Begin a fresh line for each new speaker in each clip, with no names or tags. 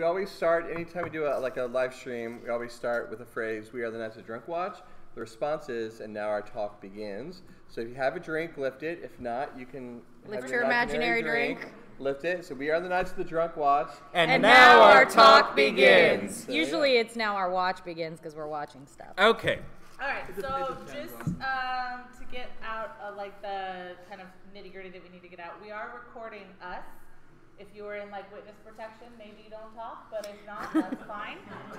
we always start anytime we do a, like a live stream. We always start with a phrase: "We are the Knights of Drunk Watch." The response is, "And now our talk begins." So if you have a drink, lift it. If not, you can
Lift
have
your imaginary drink.
Lift it. So we are the Knights of the Drunk Watch.
And,
And
now,
now
our
our
talk
talk
begins.
So,
Usually it's now our watch begins because we're watching stuff.
Okay.
All right, so just um, to get out of like the kind of nitty gritty that we need to get out, we are recording us. If you are in like witness protection, maybe you don't talk, but if not, that's fine.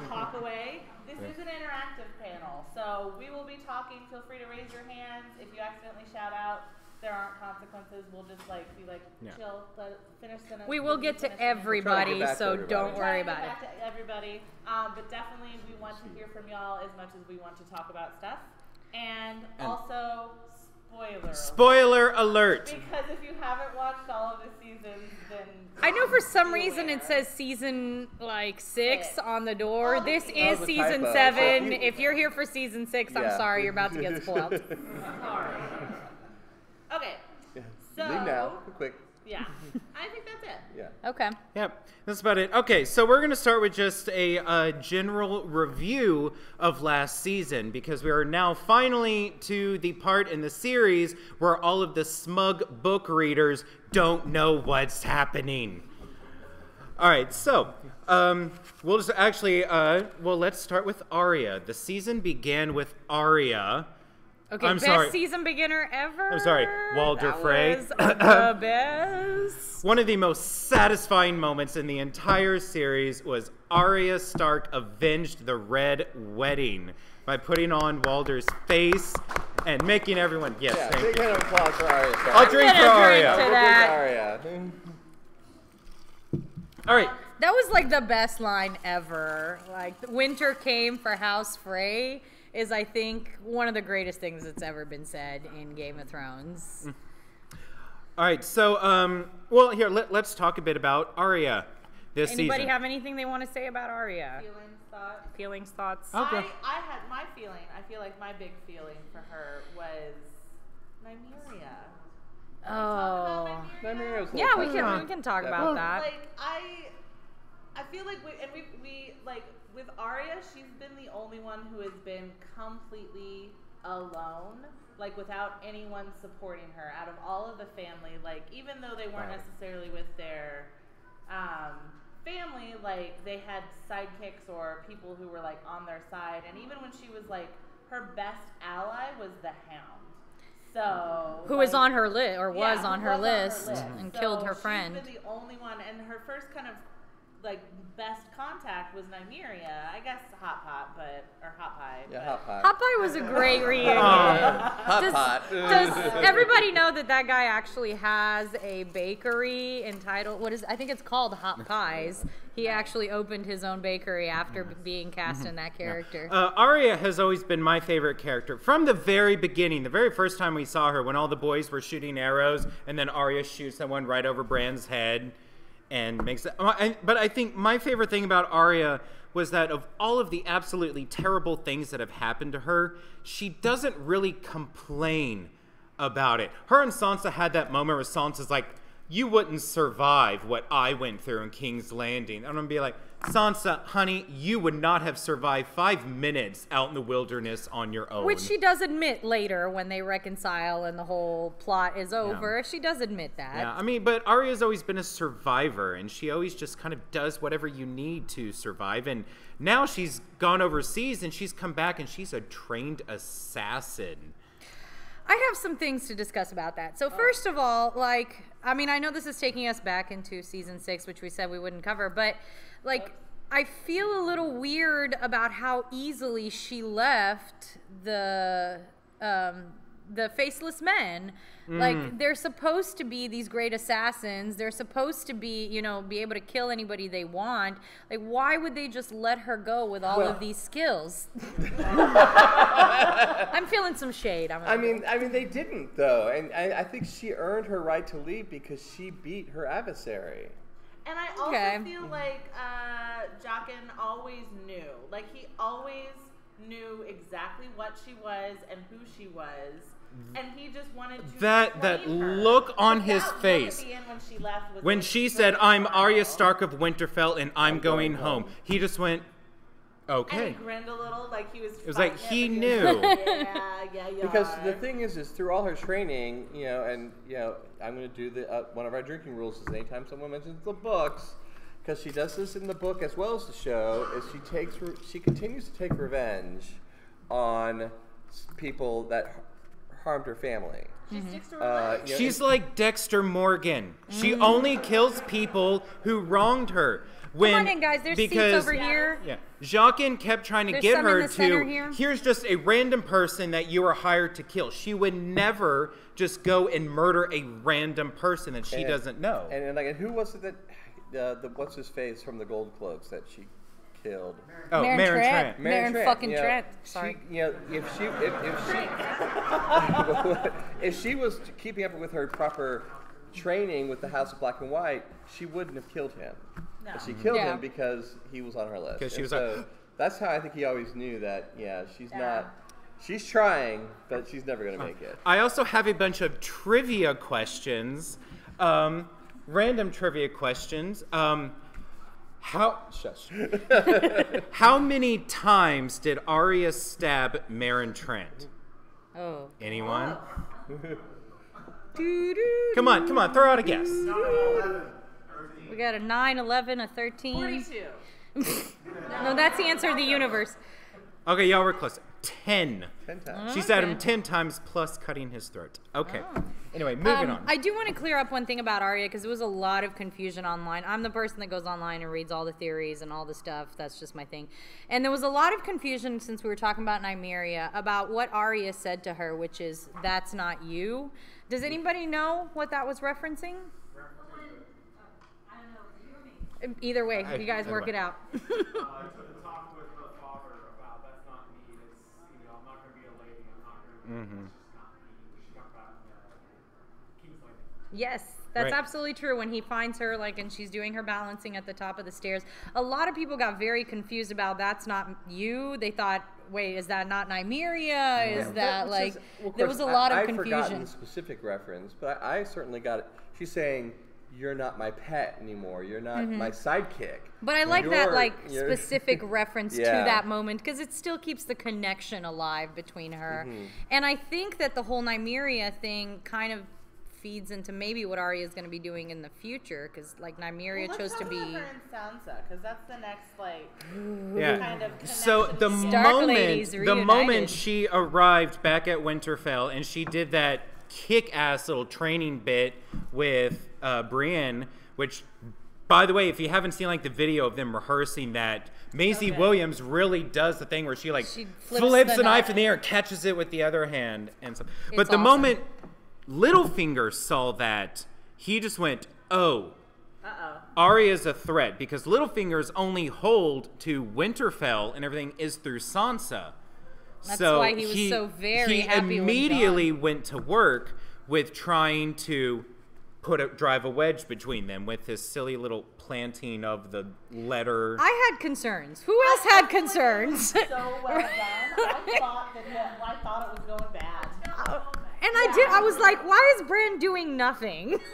Talk away. This is an interactive panel, so we will be talking. Feel free to raise your hands. If you accidentally shout out, there aren't consequences. We'll just like be like,
Yeah.
chill, let, finish sentence.
We will get to
finish sentence.
everybody,
to
so
everybody.
don't worry
trying to
about
get
it.
back to everybody, um, but definitely we want to hear from y'all as much as we want to talk about stuff, and,
And-
also spoilers.
Spoiler alert.
because if you haven't watched all of the seasons, then
I know for some
beware.
reason it says season like six
Six.
on the door.
Oh,
This
okay.
That
is season
typo.
seven.
So if you-
If you're here for season six, I'm sorry, you're about to get spoiled.
Sorry. Okay, so
Leave now, quick.
Yeah, I think that's it.
Yeah.
Okay.
Yep, that's about it. Okay, so we're going to start with just a uh, general review of last season because we are now finally to the part in the series where all of the smug book readers don't know what's happening. All right, so um, we'll just actually, uh, well, let's start with Arya. The season began with Arya.
Okay,
I'm
best
sorry.
season beginner ever.
I'm sorry, Walder
That
Frey.
was the best.
One of the most satisfying moments in the entire series was Arya Stark avenged the Red Wedding by putting on Walder's face and making everyone. Yes,
Yeah.
thank
Big
you.
round of applause for Arya. Stark.
I'll drink
gonna
for
drink
Arya.
to
We'll
that.
Arya.
All right.
That was like the best line ever. Like winter came for House Frey is I think one of the greatest things that's ever been said in Game of Thrones.
All right. So, um, well, here let, let's talk a bit about Arya this
Anybody
season.
have anything they want to say about Arya?
Feelings, thoughts.
Feelings, thoughts?
Okay.
I, I had my feeling. I feel like my big feeling for her was Nymeria.
Oh.
Nymeria was
Yeah, we can we can talk
Yeah,
about
well-
that.
Like I, I feel like we and we we like with Arya, she's been the only one who has been completely alone, like without anyone supporting her out of all of the family. Like even though they weren't
Right.
necessarily with their um, family, like they had sidekicks or people who were like on their side. And even when she was like her best ally was the Hound. So
Who was on her list or was
yeah,
on her
was
list
list.
and
So
killed her friend?
She's been the only one, and her first kind of like best contact was Nymeria. I guess Hot Pot, but or Hot Pie.
Yeah,
but-
hot pot.
Hot Pie was a great reunion.
Hot
does,
pot.
does everybody know that that guy actually has a bakery entitled what is I think it's called Hot Pies. He actually opened his own bakery after b- being cast in that character.
Uh, Arya has always been my favorite character from the very beginning. The very first time we saw her, when all the boys were shooting arrows, and then Arya shoots that one right over Bran's head, and makes and- But I think my favorite thing about Arya was that of all of the absolutely terrible things that have happened to her, she doesn't really complain about it. Her and Sansa had that moment where Sansa's like, "You wouldn't survive what I went through in King's Landing." I'm gonna be like, "Sansa, honey, you would not have survived five minutes out in the wilderness on your own."
Which she does admit later when they reconcile and the whole plot is over. She does admit that.
Yeah, I mean, but Arya's always been a survivor, and she always just kind of does whatever you need to survive. And now she's gone overseas, and she's come back, and she's a trained assassin.
I have some things to discuss about that. So first of all, like I mean, I know this is taking us back into season 6, which we said we wouldn't cover, but like I feel a little weird about how easily she left the um the faceless men. Like they're supposed to be these great assassins. They're supposed to be, you know, be able to kill anybody they want. Like why would they just let her go with all
Well-
of these skills? I'm feeling some shade. I'm
I mean, I mean, they didn't though, and I, I think she earned her right to leave because she beat her adversary.
And I also
Okay.
feel like uh, Jaqen always knew. Like he always knew exactly what she was and who she was. And he just wanted to
That- that
claim her.
look on
But
his
that look
face.
at the end when she left was
When
like
she said, "I'm
smile.
Arya Stark of Winterfell and I'm going
going
home,"
home.
he just went,
and
"Okay."
he grinned a little, like he was.
It was like he knew.
like, yeah, yeah, yeah.
Because the thing is, is through all her training, you know, and you know, I'm going to do the uh, one of our drinking rules is anytime someone mentions the books, because she does this in the book as well as the show, is she takes re- she continues to take revenge on people that h- harmed her family.
she sticks to her
Uh,
guns.
you know,
She's like Dexter Morgan. She only kills people who wronged her. When
Come on in, guys. There's
because
seats over here.
Yeah. Jaqen kept trying to
There's
get her
the center
to
here.
here's just a random person that you were hired to kill. She would never just go and murder a random person that she
and-
doesn't know.
And, and like, and who was it that uh, the what's his face from the Gold Cloaks that she killed?
oh,
Meryn
Meryn
Trant.
Trant.
Meryn
Trant,
fucking
you know,
Trant. Sorry.
She, you know, if she if, if she if she was keeping up with her proper training with the House of Black and White, she wouldn't have killed him.
No.
But she killed
Yeah.
him because he was on her list.
'Cause she was
so
like-
that's how I think he always knew that. Yeah, she's
Yeah.
not. She's trying, but she's never gonna make it.
I also have a bunch of trivia questions, um, random trivia questions. Um, how
Shush.
how many times did Arya stab Meryn Trant?
Oh.
Anyone? Come on, come on, throw out a guess.
We got a 9, 11, a 13.
Forty-two.
No, that's the answer of the universe.
Okay, y'all were close. Ten.
Ten times.
She stabbed him ten times plus cutting his throat. Okay.
Oh.
Anyway, moving
Um,
on.
I do want to clear up one thing about Arya because there was a lot of confusion online. I'm the person that goes online and reads all the theories and all the stuff. That's just my thing. And there was a lot of confusion since we were talking about Nymeria about what Arya said to her, which is "That's not you." Does anybody know what that was referencing? Either way, you guys work it out.
uh, to talk with the father about that's not me. It's you know I'm not going to be a lady. I'm not going to.
Mhm.
It's just not me. We should talk about uh, King's Landing.
Yes, that's
Right.
absolutely true. When he finds her, like, and she's doing her balancing at the top of the stairs, a lot of people got very confused about that's not you. They thought, wait, is that not Nymeria? Is that
Which
like
is- well, of
there was a lot
I,
of
I've forgotten the specific reference, but I, I certainly got it. She's saying, "You're not my pet anymore. You're not my sidekick."
Mm-hmm. But I like that
You're-
like specific reference to that moment because it still keeps the connection alive between her.
Mm-hmm.
And I think that the whole Nymeria thing kind of feeds into maybe what Arya is going to be doing in the future because like Nymeria
Well,
chose
let's
to be.
about her and Sansa because that's the next like
yeah.
kind of
So the moment, the moment she arrived back at Winterfell and she did that kick-ass little training bit with uh, Brienne, which, by the way, if you haven't seen like the video of them rehearsing that, Maisie
Okay.
Williams really does the thing where she like
She
flips,
flips
the, knife in the air, catches it with the other hand, and so. But the
awesome.
moment Littlefinger saw that, he just went, "Oh."
Uh oh.
Arya's a threat because Littlefinger's only hold to Winterfell and everything is through Sansa.
That's
so
why he was so very
he
happy when
immediately went to work with trying to put a drive a wedge between them with his silly little planting of the letter.
I had concerns. Who else had concerns?
So well done. I thought that it, I thought it was going bad.
Uh, and I did. I was like, "Why is Bran doing nothing?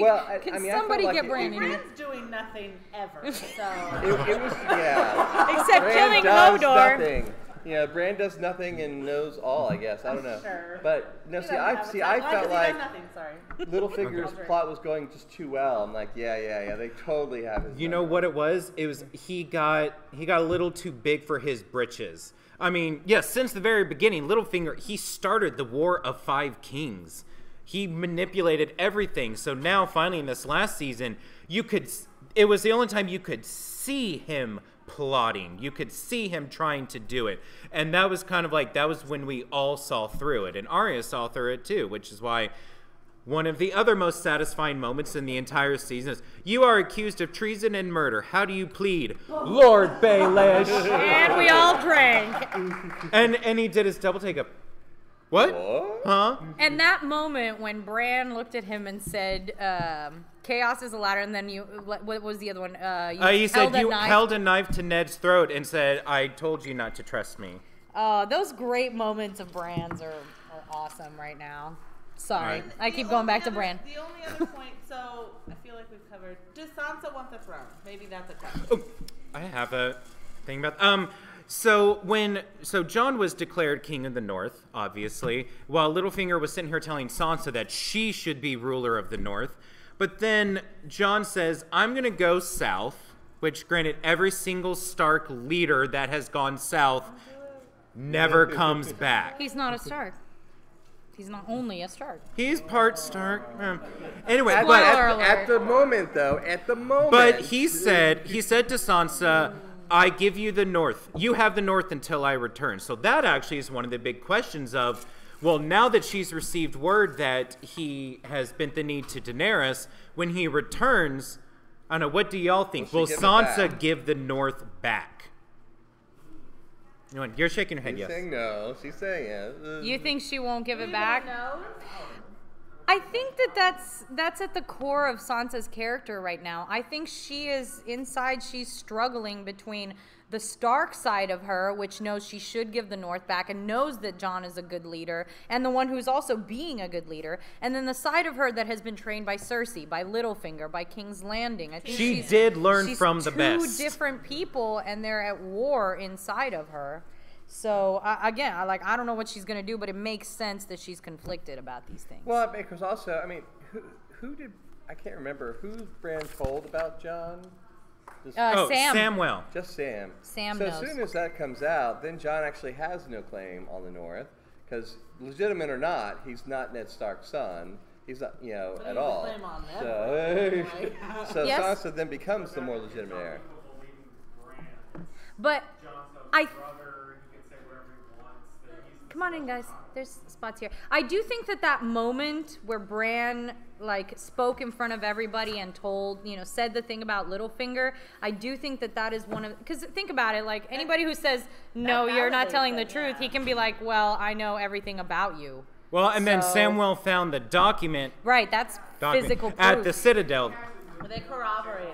Well, I-
can
I mean, I
somebody
like
get
it-
Bran
it-
in here?
Bran's doing nothing ever. So
It, it was yeah.
Except
Bran
killing
does
Hodor.
nothing. Yeah, Bran does nothing and knows all. I guess I don't know.
Sure.
But no,
He
see, I see. I felt
does
like
nothing. Sorry.
Littlefinger's
Okay.
plot was going just too well. I'm like, yeah, yeah, yeah. They totally have his.
You know what it was? It was he got he got a little too big for his britches. I mean, yes, since the very beginning, Littlefinger he started the War of Five Kings. He manipulated everything. So now, finally, in this last season, you could. It was the only time you could see him plotting. You could see him trying to do it, and that was kind of like that was when we all saw through it, and Arya saw through it too, which is why. One of the other most satisfying moments in the entire season is you are accused of treason and murder. How do you plead? Lord Baelish.
And we all drank.
and and he did his double take up. What?
What?
Huh?
And that moment when Bran looked at him and said, um, "Chaos is a ladder," and then you, what, what was the other one? Uh, you
Uh, he said
held a
you
knife.
held a knife to Ned's throat and said, "I told you not to trust me."
Uh, those great moments of Bran's are, are awesome right now. Sorry,
Alright.
I keep going
only
back to
other-
Bran.
The only other point, so I feel like we've covered. Does Sansa want the throne? Maybe that's a question.
Oh, I have a thing about um. So when so Jon was declared king of the North, obviously, while Littlefinger was sitting here telling Sansa that she should be ruler of the North, but then Jon says, "I'm going to go south." Which, granted, every single Stark leader that has gone south never comes back.
He's not a Stark. He's not only a Stark.
He's part Stark. um, Anyway,
At,
but
at, at the moment, though, at the moment.
But he said, he said to Sansa, I give you the North. You have the North until I return. So that actually is one of the big questions of, well, now that she's received word that he has bent the knee to Daenerys, when he returns, I don't know, what do y'all think?
Will
Will
give
Sansa give the North back? You know, You're shaking your head,
She's
yes.
saying no. She's saying yes.
You think she won't give it
we
back?
even know?
I think that that's that's at the core of Sansa's character right now. I think she is inside. She's struggling between the Stark side of her, which knows she should give the North back and knows that Jon is a good leader, and the one who's also being a good leader, and then the side of her that has been trained by Cersei, by Littlefinger, by King's Landing. I think
She did learn from the best.
two different people, and they're at war inside of her. So I again, I like I don't know what she's gonna do, but it makes sense that she's conflicted about these things.
Well, because also, I mean, who, who did I can't remember who Bran told about Jon. Just,
Uh,
Oh,
Sam.
Samwell.
just Sam.
Sam
so
knows.
as soon as that comes out, then Jon actually has no claim on the North, because legitimate or not, he's not Ned Stark's son. He's not, you know,
But
at
he has a
all.
claim
So, so
Yes.
Sansa then becomes the more legitimate heir.
People believing Bran.
But I-
brother, he can say whatever he wants. That he's the
Come on in, guys. There's spots here. I do think that that moment where Bran like spoke in front of everybody and told, you know, said the thing about Littlefinger. I do think that that is one of because think about it. Like anybody who says no, you're not telling the truth,
yeah.
he can be like, well, I know everything about you.
Well, and then
So-
Samwell found the document,
Right. That's
document
physical proof.
at the Citadel.
They corroborated.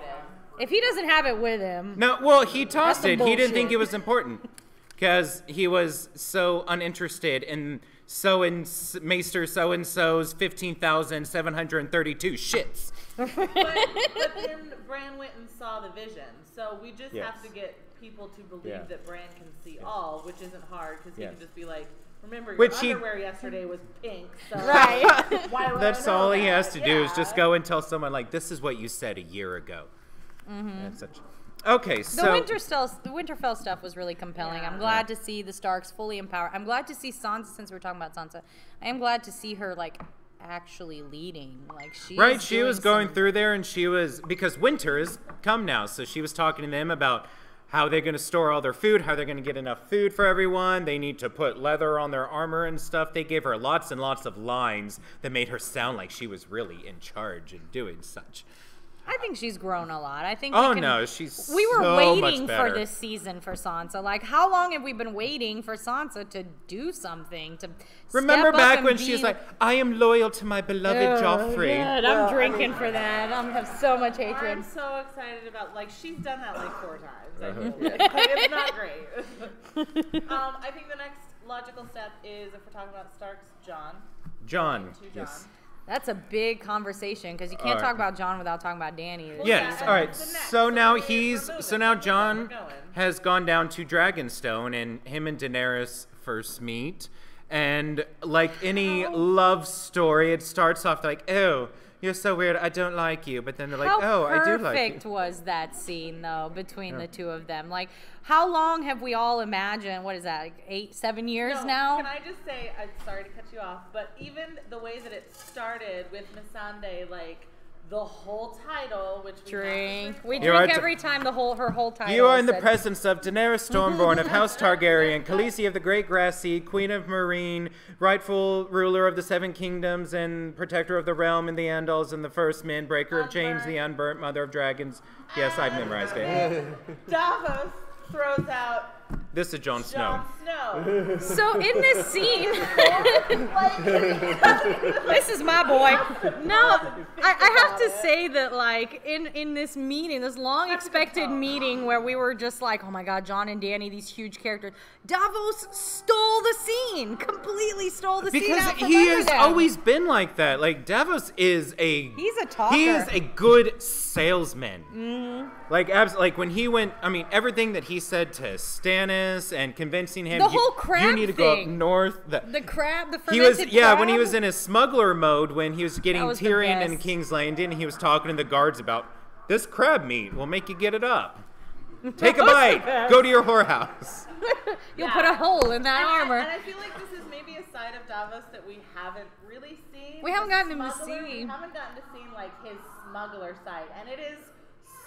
if he doesn't have it with him,
No, well, he tossed
some
it. He didn't think it was important because he was so uninterested in so and Maester so and so's fifteen thousand seven hundred thirty-two shits.
But, but then Bran went and saw the vision. So we just
Yes.
have to get people to believe
Yeah.
that Bran can see all, which isn't hard because he
Yes.
can just be like, remember your
Which he-
underwear yesterday was pink. So
Right.
why would
That's
know
all he has to do is just go and tell someone like, "This is what you said a year ago." Mm-hmm. And such. Okay,
The
so
Winterfell, the Winterfell stuff was really compelling.
Yeah.
I'm glad to see the Starks fully empowered. I'm glad to see Sansa. Since we're talking about Sansa, I am glad to see her like actually leading. Like she
right, she was
doing
going
some-
through there, and she was because winter has come now, so she was talking to them about how they're going to store all their food, how they're going to get enough food for everyone. They need to put leather on their armor and stuff. They gave her lots and lots of lines that made her sound like she was really in charge and doing such.
I think she's grown a lot. I think.
Oh,
we can-
no, she's
We were
so much
waiting for this season for Sansa. Like, how long have we been waiting for Sansa to do something? To
Remember
step
back
and
when
be-
she was like, "I am loyal to my beloved
Oh,
Joffrey."
God, I'm drinking for that. I'm have so much hatred.
I'm so excited about like she's done that like four times. I think. Like, it's not great. um, I think the next logical step is if we're talking about Stark's
Jon.
Jon. Jon.
Yes.
That's a big conversation because you can't
All right.
talk about Jon without talking about Dany.
Well,
Yes.
yeah,
All right.
that's the next.
So
So
now
we're- we're
he's so now
Jon
has gone down to Dragonstone, and him and Daenerys first meet. And like any love story, it starts off like, "Oh, you're so weird. I don't like you," but then they're like,
how
"Oh, I do like you."
Perfect was that scene though between the two of them? Like, how long have we all imagined? What is that? Like eight, seven years
No,
now?
Can I just say, I'm sorry to cut you off, but even the way that it started with Missandei, like the whole title, which we
drink. We
You are
drink every time the whole her whole title.
You are in
is
the presence of Daenerys Stormborn of House Targaryen, Khaleesi of the Great Grass Sea, Queen of Meereen, rightful ruler of the Seven Kingdoms, and protector of the realm and the Andals, and the first man breaker of chains, the unburnt mother of dragons. Yes, I've memorized it.
Davos throws out
This is Jon Snow.
Jon Snow.
So in this scene, this is my boy. No, I, I have to say that like in in this meeting, this long expected meeting where we were just like, oh my god, Jon and Dany, these huge characters. Davos stole the scene, completely stole the scene
Because he has
them.
always been like that. Like Davos is a
He's a talker.
He is a good salesman.
Mm-hmm.
Like abs- like when he went, I mean, everything that he said to Stannis and convincing him
The
you,
whole crab
you need to go up north. The,
the crab, the
he was
fermented
yeah when he was in his smuggler mode when he was getting
was
Tyrion in. King's Landing. He was talking to the guards about this crab meat will make you get it up. Take a
That was the
bite. Go to your whorehouse.
You'll
Yeah.
put a hole in that
And I-
armor.
And I feel like this is maybe a side of Davos that we haven't really seen.
We haven't gotten him to see.
We haven't gotten to see like his smuggler side, and it is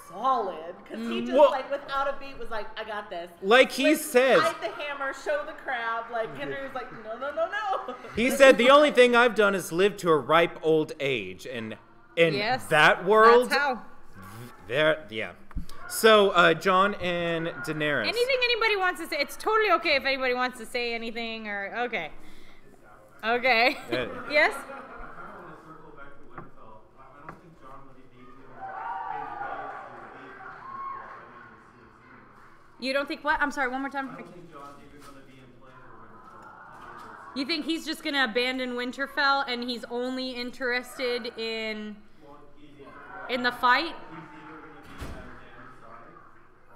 solid because he just
Well-
like without a beat was like, "I got this."
Like he
Like,
says.
hide the hammer, show the crab. Like Henry was like, "No, no, no, no."
He said the only thing I've done is live to a ripe old age, and in
Yes,
that world,
That's how.
there, yeah. So uh, Jon and Daenerys.
Anything anybody wants to say, it's totally okay if anybody wants to say anything or okay. Okay.
Uh,
yes.
I kind of want to circle back to Winterfell. I I don't think Jon really needs him in place to lead
You don't think what? I'm sorry. One more time.
I don't think Jon's even going to be in play for Winterfell.
You think he's just gonna abandon Winterfell and he's only interested in
Well, he's either going
in the fight?
he's either going to be at Dan's side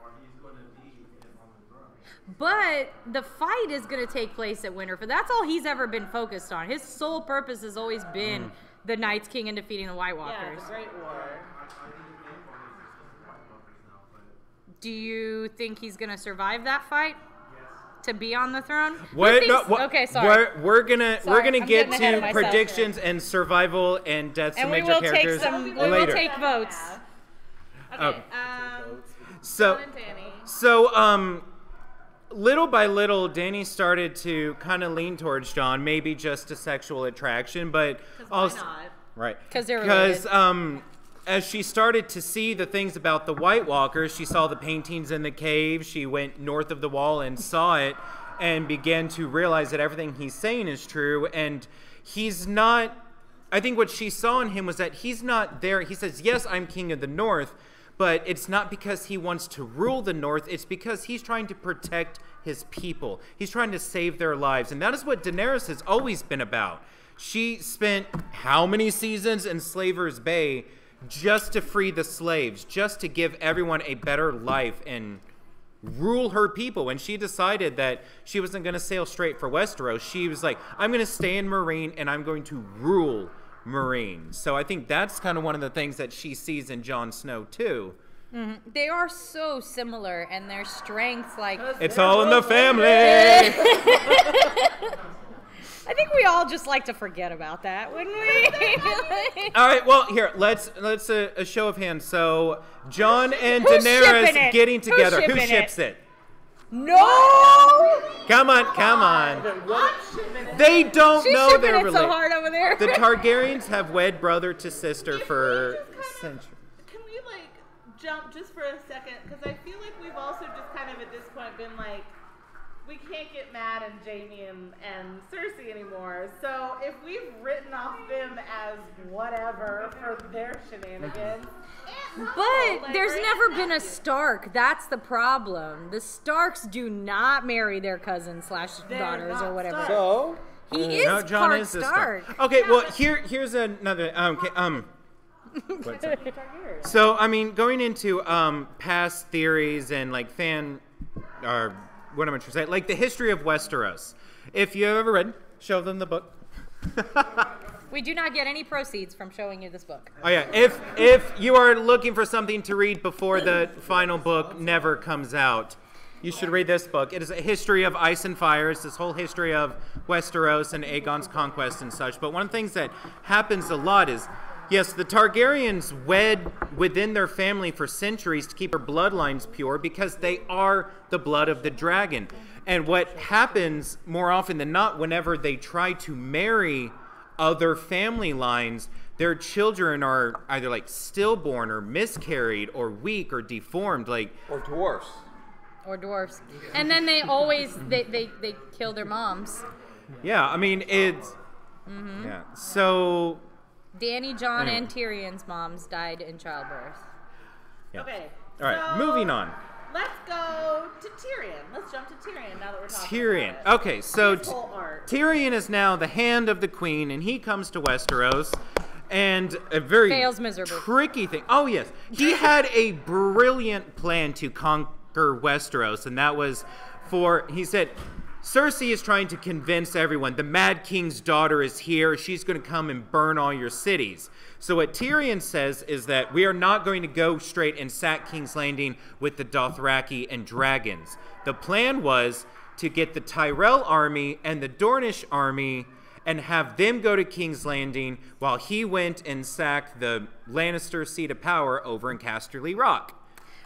or he's going to be on the throne.
But the fight is gonna take place at Winterfell. That's all he's ever been focused on. His sole purpose has always been
Mm.
the Night's King and defeating the White Walkers.
yeah,
Walkers.
the Great War.
I, I think his main focus is just the White Walkers now, but
Do you think he's gonna survive that fight? Yes. To be on the throne?
What? No, what,
okay, sorry.
We're, we're gonna we're gonna
I'm
get
getting ahead of
to predictions and survival and deaths
and
of
we
major characters
some. We
later.
will take votes.
Okay,
Okay.
um,
so
Jon and Dany.
so um, little by little, Dany started to kind of lean towards Jon, maybe just a sexual attraction, but also
not?
right
'Cause they're
because um. As she started to see the things about the White Walkers, she saw the paintings in the cave. She went north of the wall and saw it, and began to realize that everything he's saying is true. And he's not. I think what she saw in him was that he's not there. He says, Yes, I'm king of the north, but it's not because he wants to rule the north. It's because he's trying to protect his people. He's trying to save their lives. And that is what Daenerys has always been about. She spent how many seasons in Slaver's Bay just to free the slaves, just to give everyone a better life and rule her people. When she decided that she wasn't going to sail straight for Westeros, she was like, I'm going to stay in Meereen and I'm going to rule Meereen. So I think that's kind of one of the things that she sees in Jon Snow too. Mm-hmm.
They are so similar, and their strengths, like
It's all in the family.
I think we all just like to forget about that, wouldn't we?
All right, well, here let's let's uh, a show of hands. So Jon and
Who's
Daenerys getting together. Who
shipping it?
ships it?
no,
Come on, come on. They don't
she's
know
shipping
they're
it so hard over there.
The Targaryens have wed brother to sister
If
for
we just kind of-
centuries.
Can we like jump just for a second? Because I feel like we've also just kind of at this point been like, we can't get mad at Jaime and, and Cersei anymore. So if we've written off them as whatever for their shenanigans,
But
like,
there's
right
never been a Stark. That's the problem. The Starks do not marry their cousins slash daughters or whatever.
So,
He is
No, Jon
part
is the
Stark.
star. Okay, well here here's another um okay, um. So I mean, going into um past theories and like fan, or what am I trying to say? Like the history of Westeros. If you have ever read, show them the book.
We do not get any proceeds from showing you this book.
Oh yeah, if if you are looking for something to read before the final book never comes out, you should read this book. It is a history of ice and fire. It's this whole history of Westeros and Aegon's conquest and such. But one of the things that happens a lot is, yes, the Targaryens wed within their family for centuries to keep their bloodlines pure because they are the blood of the dragon. And what happens more often than not, whenever they try to marry other family lines, their children are either like stillborn or miscarried or weak or deformed. Like,
or dwarfs.
or dwarfs. And then they always they they, they kill their moms.
Yeah, I mean it's
Mm-hmm.
yeah. So
Dany, Jon,
Anyway.
and Tyrion's moms died in childbirth.
yeah.
Okay.
All right,
so
moving on.
Let's go to Tyrion. Let's jump to Tyrion now that we're talking
Tyrion.
about it.
Okay, so t- Tyrion is now the hand of the queen, and he comes to Westeros. And a very
Fails miserably.
tricky thing. Oh yes, he had a brilliant plan to conquer Westeros, and that was for he said. Cersei is trying to convince everyone the Mad King's daughter is here. She's going to come and burn all your cities. So, what Tyrion says is that we are not going to go straight and sack King's Landing with the Dothraki and dragons. The plan was to get the Tyrell army and the Dornish army and have them go to King's Landing while he went and sacked the Lannister seat of power over in Casterly Rock.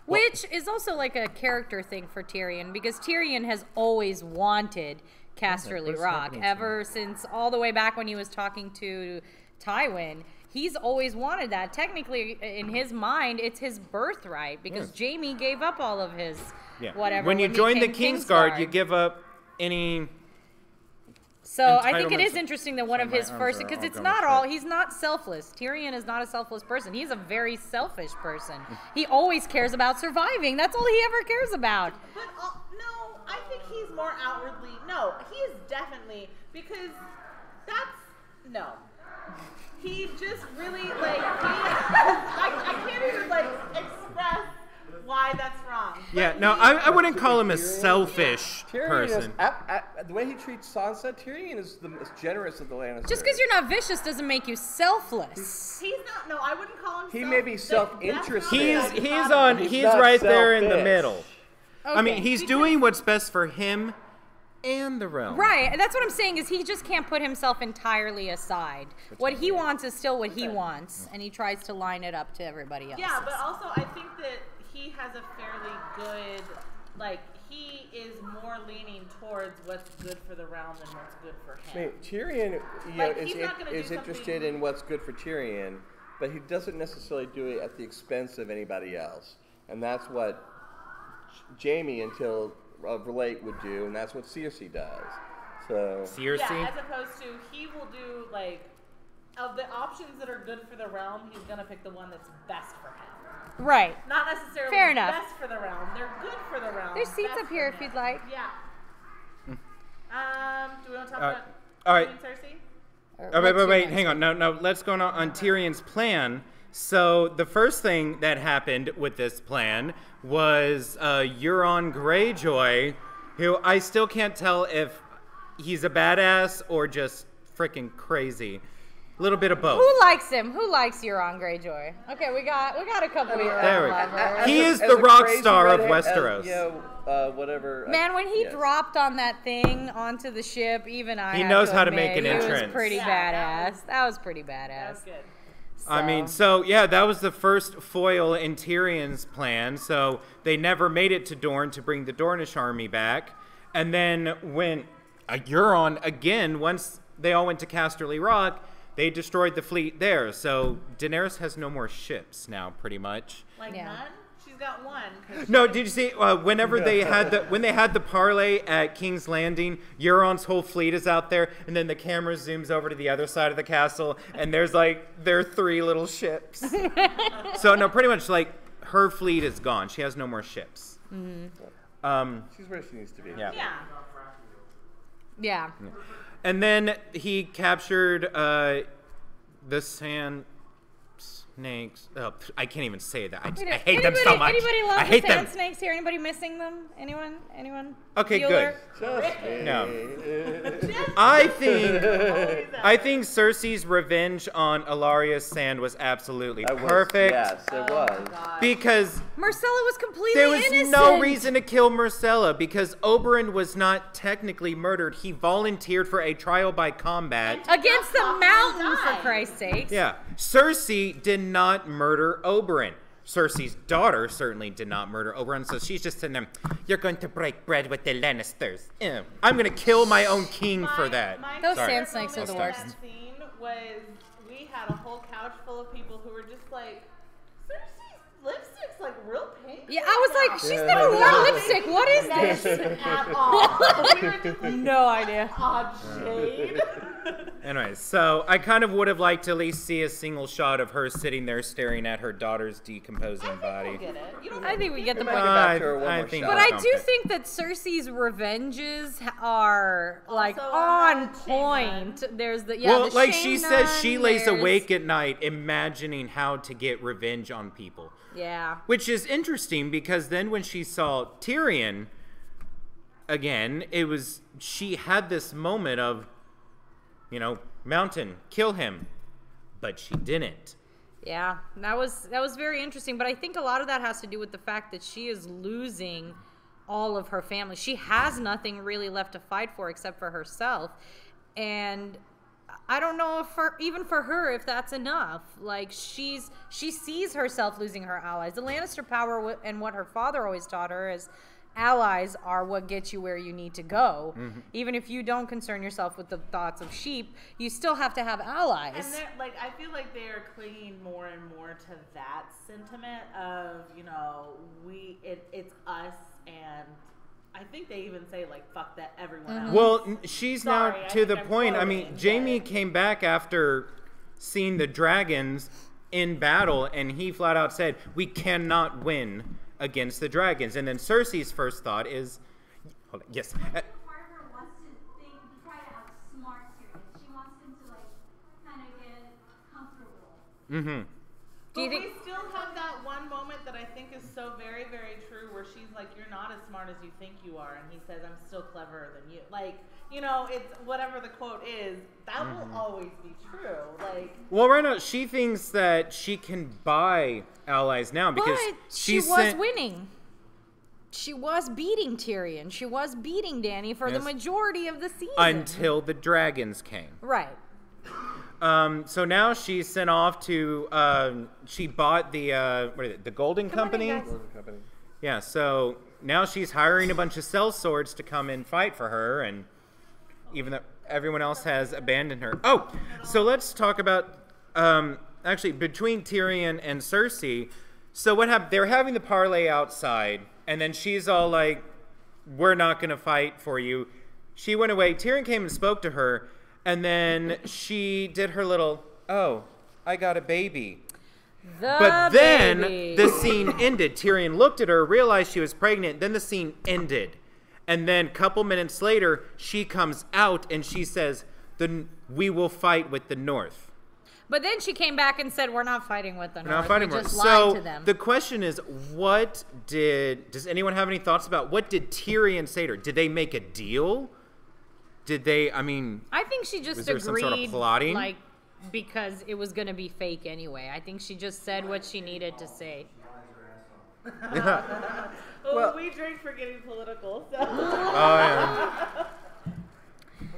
Which is also like a character thing for Tyrion because Tyrion has always wanted Casterly Rock ever since all the way back when he was talking to Tywin. He's always wanted that. Technically, in his mind, it's his birthright because
Yes.
Jaime gave up all of his
Yeah.
whatever.
When you
he
join the
came
Kingsguard, you give up any
So I think it is interesting that one of his first because it's not all, he's not selfless. Tyrion is not a selfless person. He's a very selfish person. He always cares about surviving. That's all he ever cares about.
But uh, no, I think he's more outwardly. No, he is definitely because that's no. He just really like he. I, I can't even like express why that's wrong. But
Yeah, no,
he-
I, I wouldn't call him a
Tyrion-
selfish
Tyrion
person.
is at, at, the way he treats Sansa. Tyrion is the most generous of the Lannisters.
Just because you're not vicious doesn't make you selfless.
He's not. No, I wouldn't call him.
He
self-
may be self-interested.
He's he's on
of him.
he's
not
right there in the
selfish.
middle. I mean, he's
Because-
doing what's best for him and the realm.
Right, and that's what I'm saying is he just can't put himself entirely aside. What he wants is still what he wants, and he tries to line it up to everybody else.
Yeah, but also I think that he has a fairly good, like he is more leaning towards what's good for the realm than what's good for
I mean,
him.
Tyrion you
Like,
know, is,
he's not gonna do
is interested in what's good for Tyrion, but he doesn't necessarily do it at the expense of anybody else. And that's what Jaime, until of Relate, would do, and that's what Cersei does. So,
Cersei.
Yeah, as opposed to he will do like of the options that are good for the realm, he's gonna pick the one that's best for him.
Right.
Not necessarily
Fair enough.
best for the realm. They're good for the realm.
There's seats up here if you'd like.
Yeah. Um, do we want to talk
Uh,
about
all right.
Queen Cersei?
Or
Oh, wait,
what's
wait,
your
wait.
next
Hang on. No, no. Let's go on, on Tyrion's plan. So the first thing that happened with this plan was uh, Euron Greyjoy, who I still can't tell if he's a badass or just freaking crazy. A little bit of both.
Who likes him? Who likes Euron Greyjoy? Okay, we got we got a couple
mean,
Euron
There we go. He
as
is the rock
crazy
star of
redhead,
Westeros.
you know, uh, whatever.
Man, when he
yes.
dropped on that thing onto the ship, even I
He knows
to
how to make an
he
entrance.
was pretty
Yeah, that
badass. That was pretty
That
badass.
was good.
I mean,
So-
so yeah, that was the first foil in Tyrion's plan. So they never made it to Dorne to bring the Dornish army back. And then when uh, Euron again, once they all went to Casterly Rock, they destroyed the fleet there. So Daenerys has no more ships now, pretty much.
Like
Yeah.
none? She's got one.
No, did you see uh, whenever they had the when they had the parlay at King's Landing, Euron's whole fleet is out there, and then the camera zooms over to the other side of the castle, and there's like their three little ships. so no, pretty much like her fleet is gone. She has no more ships. Um,
She's where she needs to be.
yeah.
Yeah.
Yeah.
And then he captured uh, the snakes. Oh, I can't even say that. I, just, I hate them so much.
Anybody love
I
the
hate
sand
them.
snakes here? Anybody missing them? Anyone? Anyone?
Okay,
Bueller?
good.
Just.
No. I think I think Cersei's revenge on Ellaria's sand was absolutely
was-
perfect
Yes, it
Oh
was.
God.
because
Myrcella was completely
there was
innocent.
no reason to kill Myrcella because Oberyn was not technically murdered. He volunteered for a trial by combat.
against the mountain, for. Christ's sake.
Yeah, Cersei did not murder Oberyn. Cersei's daughter certainly did not murder Oberyn, so she's just sitting there. You're going to break bread with the Lannisters. Ew. I'm going to kill my own king for that.
my
Those
Sorry.
sand snakes are the worst.
That scene was we had a whole couch full of people who were just like, Cersei's lipstick's like real pink.
Yeah, I was like, she's
Yeah.
never worn lipstick. What is this?
at all. we like,
No idea.
odd shade.
Anyways, so I kind of would have liked to at least see a single shot of her sitting there staring at her daughter's decomposing
I think
body.
we'll get it. You don't
I think we get the point.
get back to her one
I
more
think
shot.
But
I'll
I
dump
do think that Cersei's revenges are like
Also,
on
uh, Shane
point. There's the yeah.
well,
the
like
Shane
she says, she lays awake at night imagining how to get revenge on people.
Yeah.
Which is interesting because then when she saw Tyrion again, it was she had this moment of, you know, Mountain, kill him. But she didn't.
Yeah, that was that was very interesting. But I think a lot of that has to do with the fact that she is losing all of her family. She has nothing really left to fight for except for herself, and I don't know if for even for her if that's enough. Like she's she sees herself losing her allies. The Lannister power wi- and what her father always taught her is allies are what get you where you need to go. Mm-hmm. Even if you don't concern yourself with the thoughts of sheep, you still have to have allies.
And they're like, I feel like they are clinging more and more to that sentiment of, you know, we, it, it's us, and I think they even say like, fuck that, everyone else.
Well, she's
Sorry,
now to
think
the
I'm
point. I mean,
quoting,
Jaime
but-
came back after seeing the dragons in battle, and he flat out said, "We cannot win against the dragons." And then Cersei's first thought is, hold on, "Yes, uh,
part of her wants
as smart as you think you are. And he says, I'm still cleverer than you. Like, you know, it's whatever the quote is, that
Mm-hmm.
will always be true. Like,
Well, right now she thinks that she can buy allies now because
But
she
she was
sent-
winning. She was beating Tyrion. She was beating Dany for the majority of the season.
until the dragons came.
right.
Um, so now she's sent off to. Um, she bought the uh, what is it? The Golden Company.
Golden Company.
Yeah, so now she's hiring a bunch of sellswords to come and fight for her, and even though everyone else has abandoned her. Oh, so let's talk about um, actually between Tyrion and Cersei. So what happened? They're having the parlay outside, and then she's all like, "We're not going to fight for you." She went away. Tyrion came and spoke to her, and then she did her little, "Oh, I got a baby."
The
But then
baby.
the scene ended. Tyrion looked at her, realized she was pregnant. Then the scene ended, and then a couple minutes later, she comes out and she says, "The we will fight with the North."
But then she came back and said, "We're not fighting with the
We're
North.
not fighting
we just
So
lied to them."
the question is, what did? Does anyone have any thoughts about what did Tyrion say to her? Did they make a deal? Did they? I mean,
I think she just
Was there
agreed,
some sort of plotting?
like because it was going to be fake anyway. I think she just said what she needed to say.
well,
Well-
we drink for getting political, so.
oh, yeah.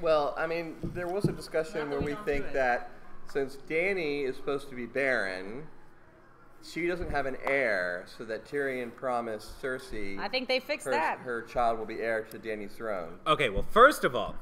Well, I mean, there was a discussion
Not
where
we
we think that since Dany is supposed to be barren, she doesn't have an heir, so that Tyrion promised Cersei
I think they fixed
her,
that.
her child will be heir to Dany's throne.
Okay, well, first of all,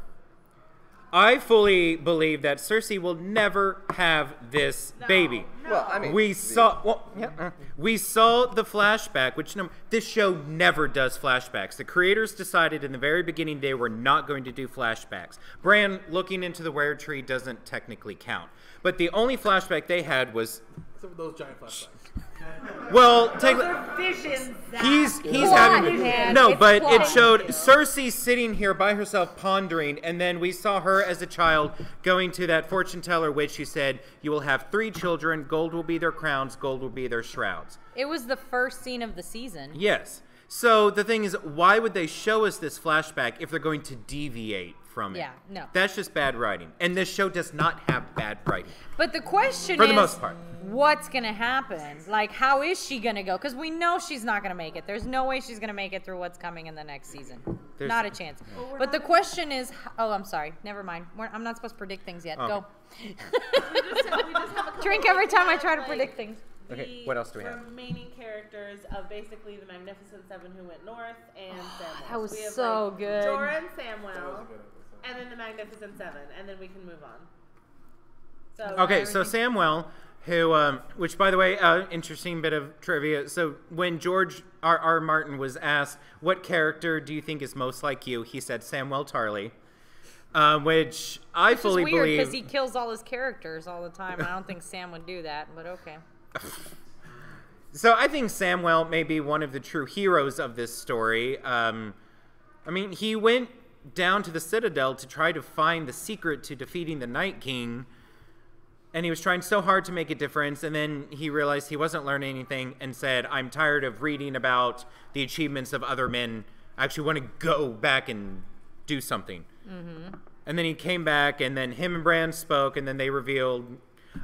I fully believe that Cersei will never have this baby.
Well, I mean,
We saw well, yeah, uh, we saw the flashback, which num- this show never does flashbacks. The creators decided in the very beginning they were not going to do flashbacks. Bran looking into the were tree doesn't technically count, but the only flashback they had was
Some of those giant flashbacks.
Well, take.
Visions.
He's he's having
man.
no,
It's
but it showed Cersei sitting here by herself pondering, and then we saw her as a child going to that fortune teller witch who said, "You will have three children. Gold will be their crowns. Gold will be their shrouds."
It was the first scene of the season.
Yes. So the thing is, why would they show us this flashback if they're going to deviate from it?
Yeah, no.
That's just bad writing, and this show does not have bad writing.
But the question
For the
is,
most part.
what's gonna happen? Like, how is she gonna go? Because we know she's not gonna make it. There's no way she's gonna make it through what's coming in the next season.
There's-
not a chance. but the question is, oh, I'm sorry. Never mind. We're, I'm not supposed to predict things yet.
Oh, okay.
Go.
We just have a
Drink every time I try to
like,
predict things.
Okay, what else do we have?
Remaining characters of basically the Magnificent Seven who went north and Samwell.
that was
we have,
so
like,
good.
Jorah and Samwell, and then the Magnificent Seven, and then we can move on. So
Okay, so Samwell who, um, which by the way, uh, interesting bit of trivia. So when George R. R. Martin was asked, "What character do you think is most like you?" he said Samwell Tarly, um, which I
Which is
fully
weird
believe.
because he kills all his characters all the time. I don't think Sam would do that, but okay.
So I think Samwell may be one of the true heroes of this story. Um, I mean, he went down to the Citadel to try to find the secret to defeating the Night King, and he was trying so hard to make a difference. And then he realized he wasn't learning anything, and said, "I'm tired of reading about the achievements of other men. I actually want to go back and do something." Mm-hmm. And then he came back, and then him and Bran spoke, and then they revealed,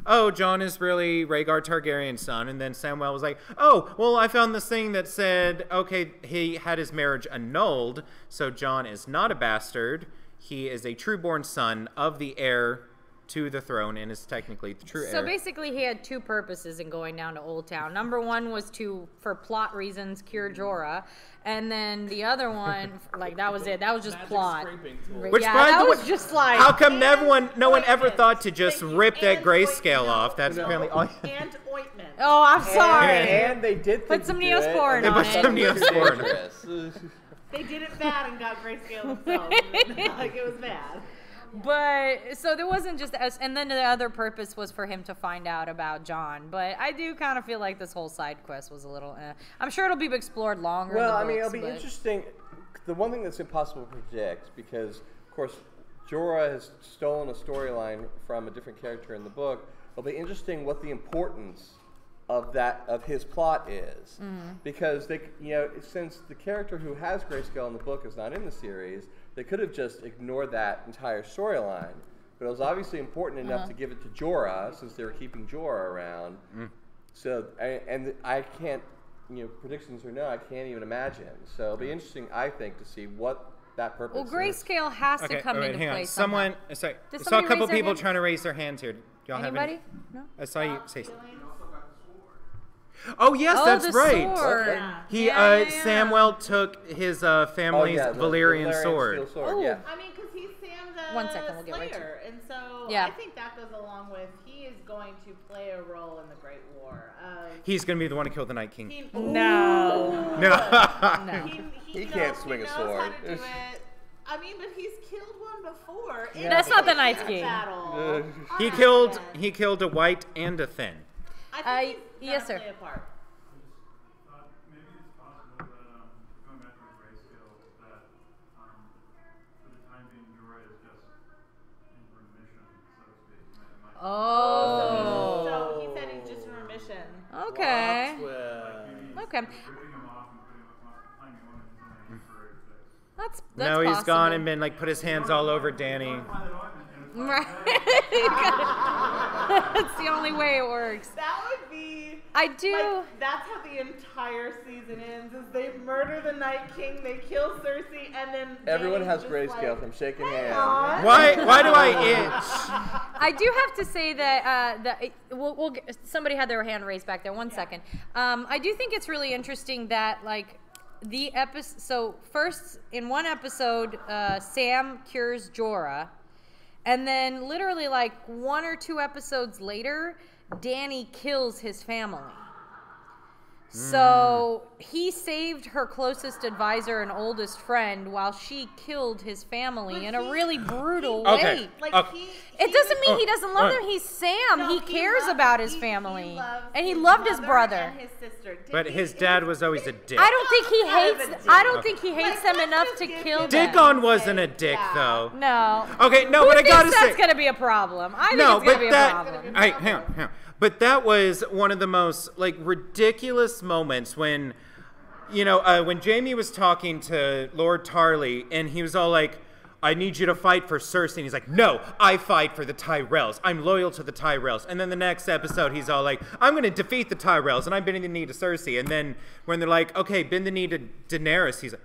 oh, Jon is really Rhaegar Targaryen's son. And then Samwell was like, oh, well, I found this thing that said, okay, he had his marriage annulled, so Jon is not a bastard. He is a true-born son of the heir to the throne and is technically the true
So
heir.
basically, he had two purposes in going down to Oldtown. Number one was to, for plot reasons, cure mm-hmm. Jorah, and then the other one, like that was it. That was just
Magic
plot.
tool.
Which,
yeah,
by
that
the
was
way-
just like
How come never one, no one ever thought to just
Thank
rip that
And
grayscale off? That's
No.
apparently all.
and ointment.
Oh, I'm sorry.
And, and they did
Put some
to do it,
Neosporin on
put
it.
some
put some Neosporin on it.
They did it bad and got grayscale themselves. like it was bad.
But so there wasn't just us, and then the other purpose was for him to find out about Jon. But I do kind of feel like this whole side quest was a little. Eh. I'm sure it'll be explored longer.
Well,
the
I mean, it'll be
but-
interesting. The one thing that's impossible to predict, because of course, Jorah has stolen a storyline from a different character in the book. It'll be interesting what the importance of that of his plot is,
Mm-hmm.
because they, you know, since the character who has grayscale in the book is not in the series, they could have just ignored that entire storyline. But it was obviously important enough
Uh-huh.
to give it to Jorah, since they were keeping Jorah around. Mm. So, I- and I can't, you know, predictions or no, I can't even imagine. So it'll be mm. interesting, I think, to see what that purpose
Well,
is.
grayscale has to come
wait,
into
hang on.
play.
Someone,
somehow.
sorry, I saw a couple people
hand?
trying to raise their hands here. Y'all have
Anybody?
any?
No.
I saw you uh, say.
Feelings?
Oh yes,
oh,
that's right.
Sword.
Okay.
He,
Yeah,
uh,
yeah, yeah.
Samwell took his uh,
Oh,
family's
yeah, the- the
Valyrian
Valyrian
sword.
sword.
Oh.
Yeah.
I mean, because he's Sam the
One second, we'll get right to
Slayer, and so
Yeah.
I think that goes along with he is going to play a role in the Great War. Uh,
He's gonna be the one to kill the Night King.
he,
No.
No.
No.
he, he,
He
you
can't
know,
swing
he
a
knows
sword.
How to do it. I mean, but he's killed one before. in
That's not the Night King.
Battle.
he killed. He killed a white and a Thenn.
I think
I-
he's
yes,
gonna
sir.
Play a part.
Uh, maybe it's possible that, going back to the grayscale, that, for the time being, Jorah is just in remission, so to speak. and that it might-
Oh.
So he said he's just in remission.
Okay. Okay.
Ripping him off and putting him on, finding one in something for it.
That's that's
no, he's
possible.
gone and been like put his hands all over Dany.
Find that ointment and it's
Right. That's the only way it works.
That would be.
I do.
Like, that's how the entire season ends: is they murder the Night King, they kill Cersei, and then
everyone has
just
grayscale
like,
from shaking hands.
on."
Why? Why do I itch?
I do have to say that uh, that we'll, we'll get, somebody had their hand raised back there. One second. Um, I do think it's really interesting that like the episode. So first, in one episode, uh, Sam cures Jorah, and then literally like one or two episodes later, Dany kills his family. So mm. he saved her closest advisor and oldest friend while she killed his family
But
in a
he-
really brutal
Okay.
way.
Like
Okay.
he,
It
he
doesn't
was-
mean he oh, doesn't love
oh.
them. He's Sam.
No,
he cares
loved-
about his
he- he
family,
loves
and he loved his
mother
brother.
and his sister. Did
But
he-
his dad was always a dick.
I don't think he
Kind of
hates.
a dick.
I don't think he hates
Like,
them
let's
enough
just
to
give
kill
him
them.
Dickon wasn't a dick
Yeah.
though.
No.
Okay, no,
Who
but I
thinks
gotta
that's
say.
gonna be a problem? I think
no,
it's gonna
but
be a
that.
problem.
Hey, hang on, hang on. But that was one of the most like ridiculous moments when, you know, uh, when Jaime was talking to Lord Tarly and he was all like, "I need you to fight for Cersei," and he's like, "No, I fight for the Tyrells. I'm loyal to the Tyrells." And then the next episode, he's all like, "I'm going to defeat the Tyrells, and I'm bending the knee to Cersei." And then when they're like, "Okay, bend the knee to Daenerys," he's like.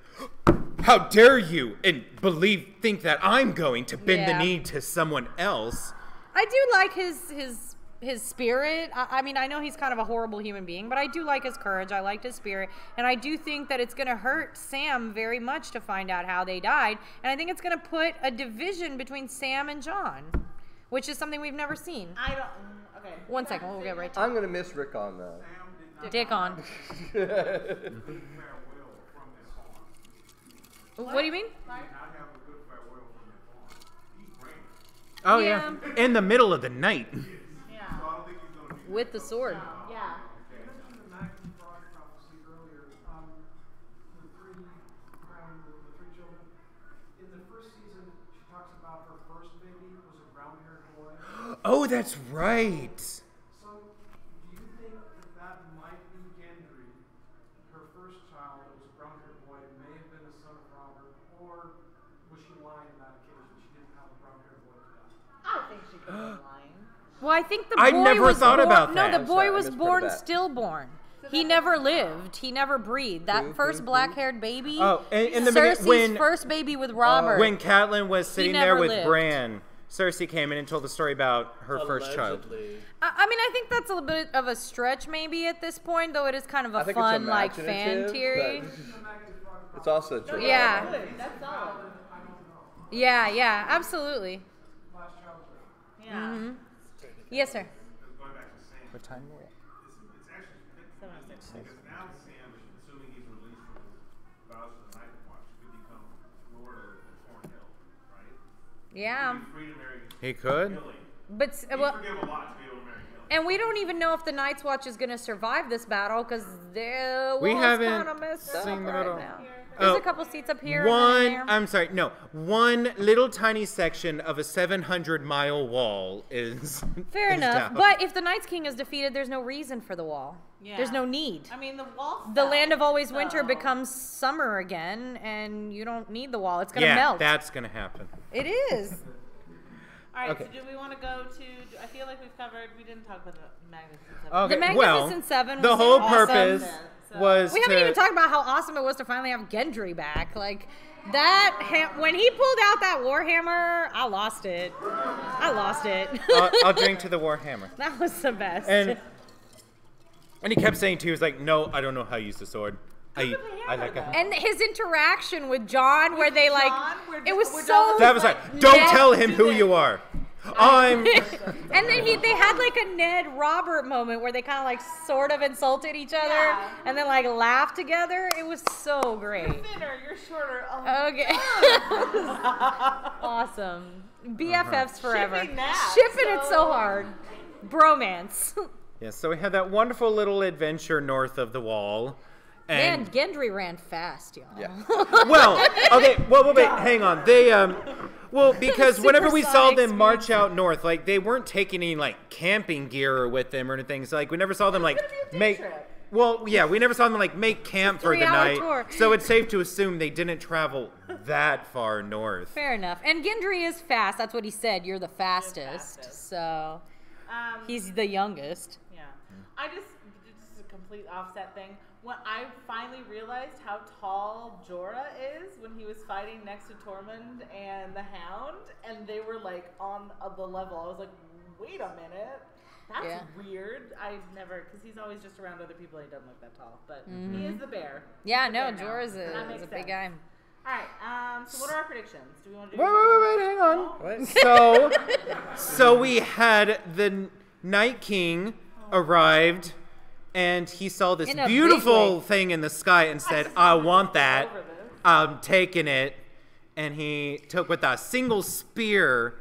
How dare you and believe think that I'm going to bend
Yeah.
the knee to someone else?
I do like his his his spirit. I, I mean, I know he's kind of a horrible human being, but I do like his courage. I liked his spirit, and I do think that it's going to hurt Sam very much to find out how they died, and I think it's going to put a division between Sam and Jon, which is something we've never seen.
I don't. Okay.
One second, we'll get right to
I'm gonna miss Rick on that.
Sam did not
Dickon.
have a good farewell from their farm.
What do you mean?
Did not have a good farewell from their farm. He's brave.
Oh yeah. In the middle of the night.
So
Yeah.
I don't think he's gonna be.
With the sword.
Yeah.
You mentioned the Mac Frog prophecy earlier. Um, the three, um, the, the three children. In the first season, she talks about her first baby was a brown-haired boy.
Oh, that's right.
So, do you think that that might be Gendry? Her first child that was a brown-haired boy may have been a son of Robert, or was she lying on that occasion? She didn't have a brown-haired boy to die.
I think she could be lying.
Well, I think the boy
I
boy
never
was
thought
born,
about
No, the boy
sorry,
was
missed part of
born
that.
stillborn. He never lived. He never breathed. That
Who,
first
who, who?
black-haired baby.
Oh, in, in the beginning,
Cersei's
when
first baby with Robert.
when Catelyn was sitting there with
lived.
Bran, Cersei came in and told the story about her first child.
Allegedly.
I, I mean, I think that's a little bit of a stretch, maybe at this point, though. It is kind of a fun, like fan
imaginative,
theory.
but It's also true.
Yeah.
That's all.
Yeah, yeah, absolutely.
Last child was there.
Yeah.
Mm-hmm. Yes, sir.
Going back to Sam.
What time?
It's, it's actually
Seven oh six.
because now Sam, assuming he's released from his vows to the Night Watch, could become Lord of Thornhill, right?
Yeah,
He'd be free to marry
He could.
But s-
He'd
well,
forgive a lot to be able to marry
and we don't even know if the Night's Watch is going to survive this battle because the
We haven't
kinda messed
seen
up
the
right
middle.
now. There's
Oh,
a couple seats up here. and then in
One,
there.
I'm sorry, no, one little tiny section of a 700 mile wall is
Fair
is
enough.
down.
But if the Night's King is defeated, there's no reason for the wall.
Yeah.
There's no need.
I mean, the wall.
The land of always winter becomes summer again, and you don't need the wall. It's gonna
yeah,
melt.
that's gonna happen.
It is.
All right.
Okay.
So do we want to go to? I feel like we've covered. We didn't talk about the Magnificent Seven.
Okay,
The
well,
Magnificent Seven
the whole
awesome.
purpose
So-
was
We haven't
to,
even talked about how awesome it was to finally have Gendry back. Like that, ha- when he pulled out that warhammer, I lost it. I lost it.
I'll, I'll drink to the Warhammer.
that was the best.
And and he kept saying too, he was like, "No, I don't know how to use the sword. I I like it."
And his interaction with Jon, where they like,
Jon, where
it was so.
Jon
That was like, "Don't tell him who
this."
you are. I'm."
and then he, they had like a Ned Robert moment where they kind of like sort of insulted each other
Yeah.
and then like laughed together. It was so great.
You're thinner. You're shorter. Oh,
Okay. awesome. BFFs forever.
Shipping that,
Shipping it
so-
so hard. Bromance.
Yeah, so we had that wonderful little adventure north of the wall.
Man,
And
Gendry ran fast, y'all.
Yeah.
well, okay, well, wait, wait, hang on. They um well, because whenever we saw
Supersonic
them march out north, like they weren't taking any like camping gear with them or anything. So like we never saw them like
gonna be a day
make
trip.
Well, yeah, we never saw them like make camp for the night.
tour.
So it's safe to assume they didn't travel that far north.
Fair enough. And Gendry is fast. That's what he said. You're the fastest.
fastest.
So
Um,
he's the youngest.
Yeah. I just, this is a complete offset thing. When I finally realized how tall Jorah is when he was fighting next to Tormund and the Hound, and they were like on uh, the level, I was like, wait a minute. That's
Yeah.
weird. I never, because he's always just around other people and he doesn't look that tall. But he is the bear.
Yeah,
the
no,
bear.
Jorah's a, is a big guy.
All right. Um. So what are our predictions? Do we want to do?
Wait, wait, wait, wait, hang on.
What?
So, so we had the Night King arrived, and he saw this
In a big
beautiful
way.
thing in the sky and said, "I want that.
over this.
I'm um, taking it." And he took with a single spear,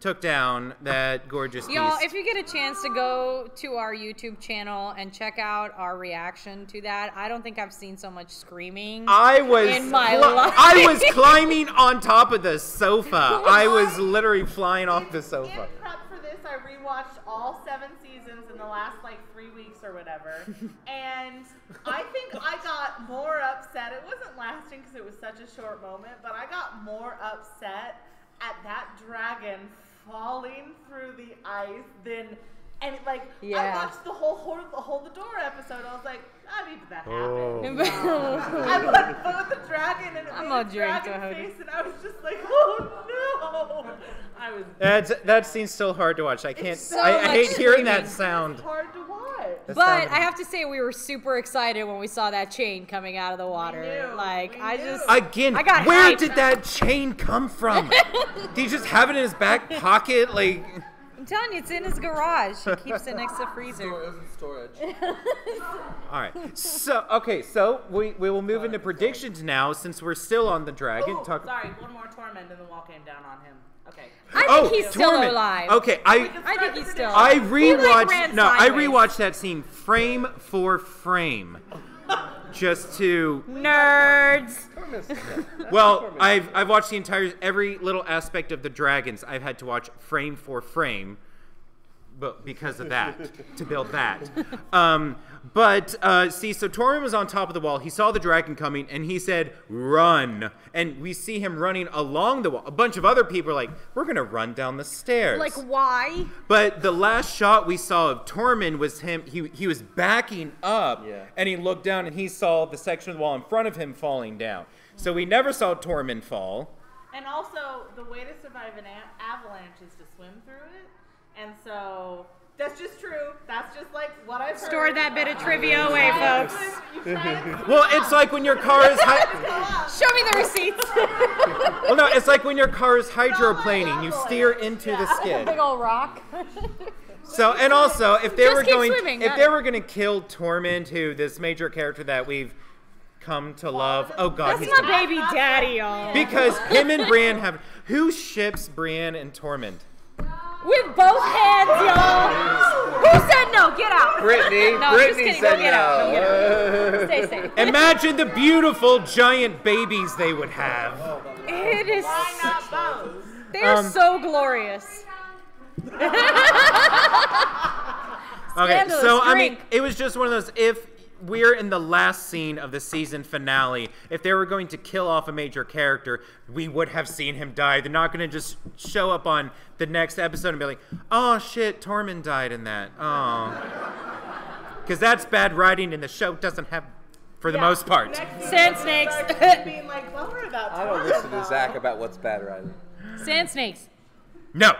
took down that gorgeous
Y'all,
beast.
if you get a chance to go to our YouTube channel and check out our reaction to that, I don't think I've seen so much screaming.
I was
in my life.
I was climbing on top of the sofa. I was literally flying off the sofa.
This, I rewatched all seven seasons in the last like three weeks or whatever, and I think I got more upset. It wasn't lasting because it was such a short moment, but I got more upset at that dragon falling through the ice than. And like
Yeah.
I watched the whole hold, the hold the door episode. I was like, I need that happen.
Oh.
I looked at the dragon and it
I'm
made
gonna
a dragon face, and I was just like, oh no! I was
That's that scene's still hard to watch. I can't.
so
I, I hate
much
hearing that
screaming.
sound.
hard to watch.
That
But I have to say, we were super excited when we saw that chain coming out of the water.
knew,
like,
we
I
knew.
just.
Again,
I got
where
hyped.
did that chain come from? did he just have it in his back pocket? Like,
I'm telling you, it's in his garage. He keeps it next to the freezer.
it was in storage.
All right. So okay, so we, we will move into predictions now since we're still on the dragon.
Oh,
Talk-
sorry, one more Tormund and the wall came down on him. Okay.
Oh, I
oh,
think he's still
Tormund.
alive.
Okay, I
I think he's still.
I
alive. He, like,
rewatched
ran
no, I
sideways.
rewatched that scene frame for frame, just to.
Nerds.
Tormund's- yeah, that's
Well, I've I've watched the entire every little aspect of the dragons. I've had to watch frame for frame, but because of that to build that. Um, but uh, see, so Tormund was on top of the wall. He saw the dragon coming, and he said, "Run!" And we see him running along the wall. A bunch of other people are like, "We're gonna run down the stairs."
Like why?
But the last shot we saw of Tormund was him. He he was backing up,
Yeah.
and he looked down and he saw the section of the wall in front of him falling down. So we never saw Tormund fall.
And also, the way to survive an a- avalanche is to swim through it. And so, that's just true. That's just like what I've heard.
Store that bit of trivia away, folks.
You
Well, it's like when your car is hy-
Show me the receipts.
well, no, it's like when your car is hydroplaning. Oh you steer into the skid.
Big old rock.
So, and also, if they
Just
were going,
swimming,
if they
it.
were going to kill Tormund, who this major character that we've come to love. Oh God,
That's
he's
my baby daddy, y'all.
because him and Brienne have who ships Brienne and Tormund.
With both hands, y'all. Who said no? Get out.
Brittany,
No, just
Brittany
kidding.
said
Go get out. Go
no.
get Stay safe.
Imagine the beautiful giant babies they would have.
It is.
Why not both?
They are
Um,
so glorious.
Okay,
Scandalous
so I mean, it was just one of those. If we're in the last scene of the season finale, if they were going to kill off a major character, we would have seen him die. They're not going to just show up on the next episode and be like, "Oh shit, Tormund died in that." Oh, because that's bad writing, and the show doesn't have, for the
Yeah,
most part.
next
Sand snakes.
start just being like, bummer about
I don't listen to
though.
Zach about what's bad writing.
Sand snakes.
No.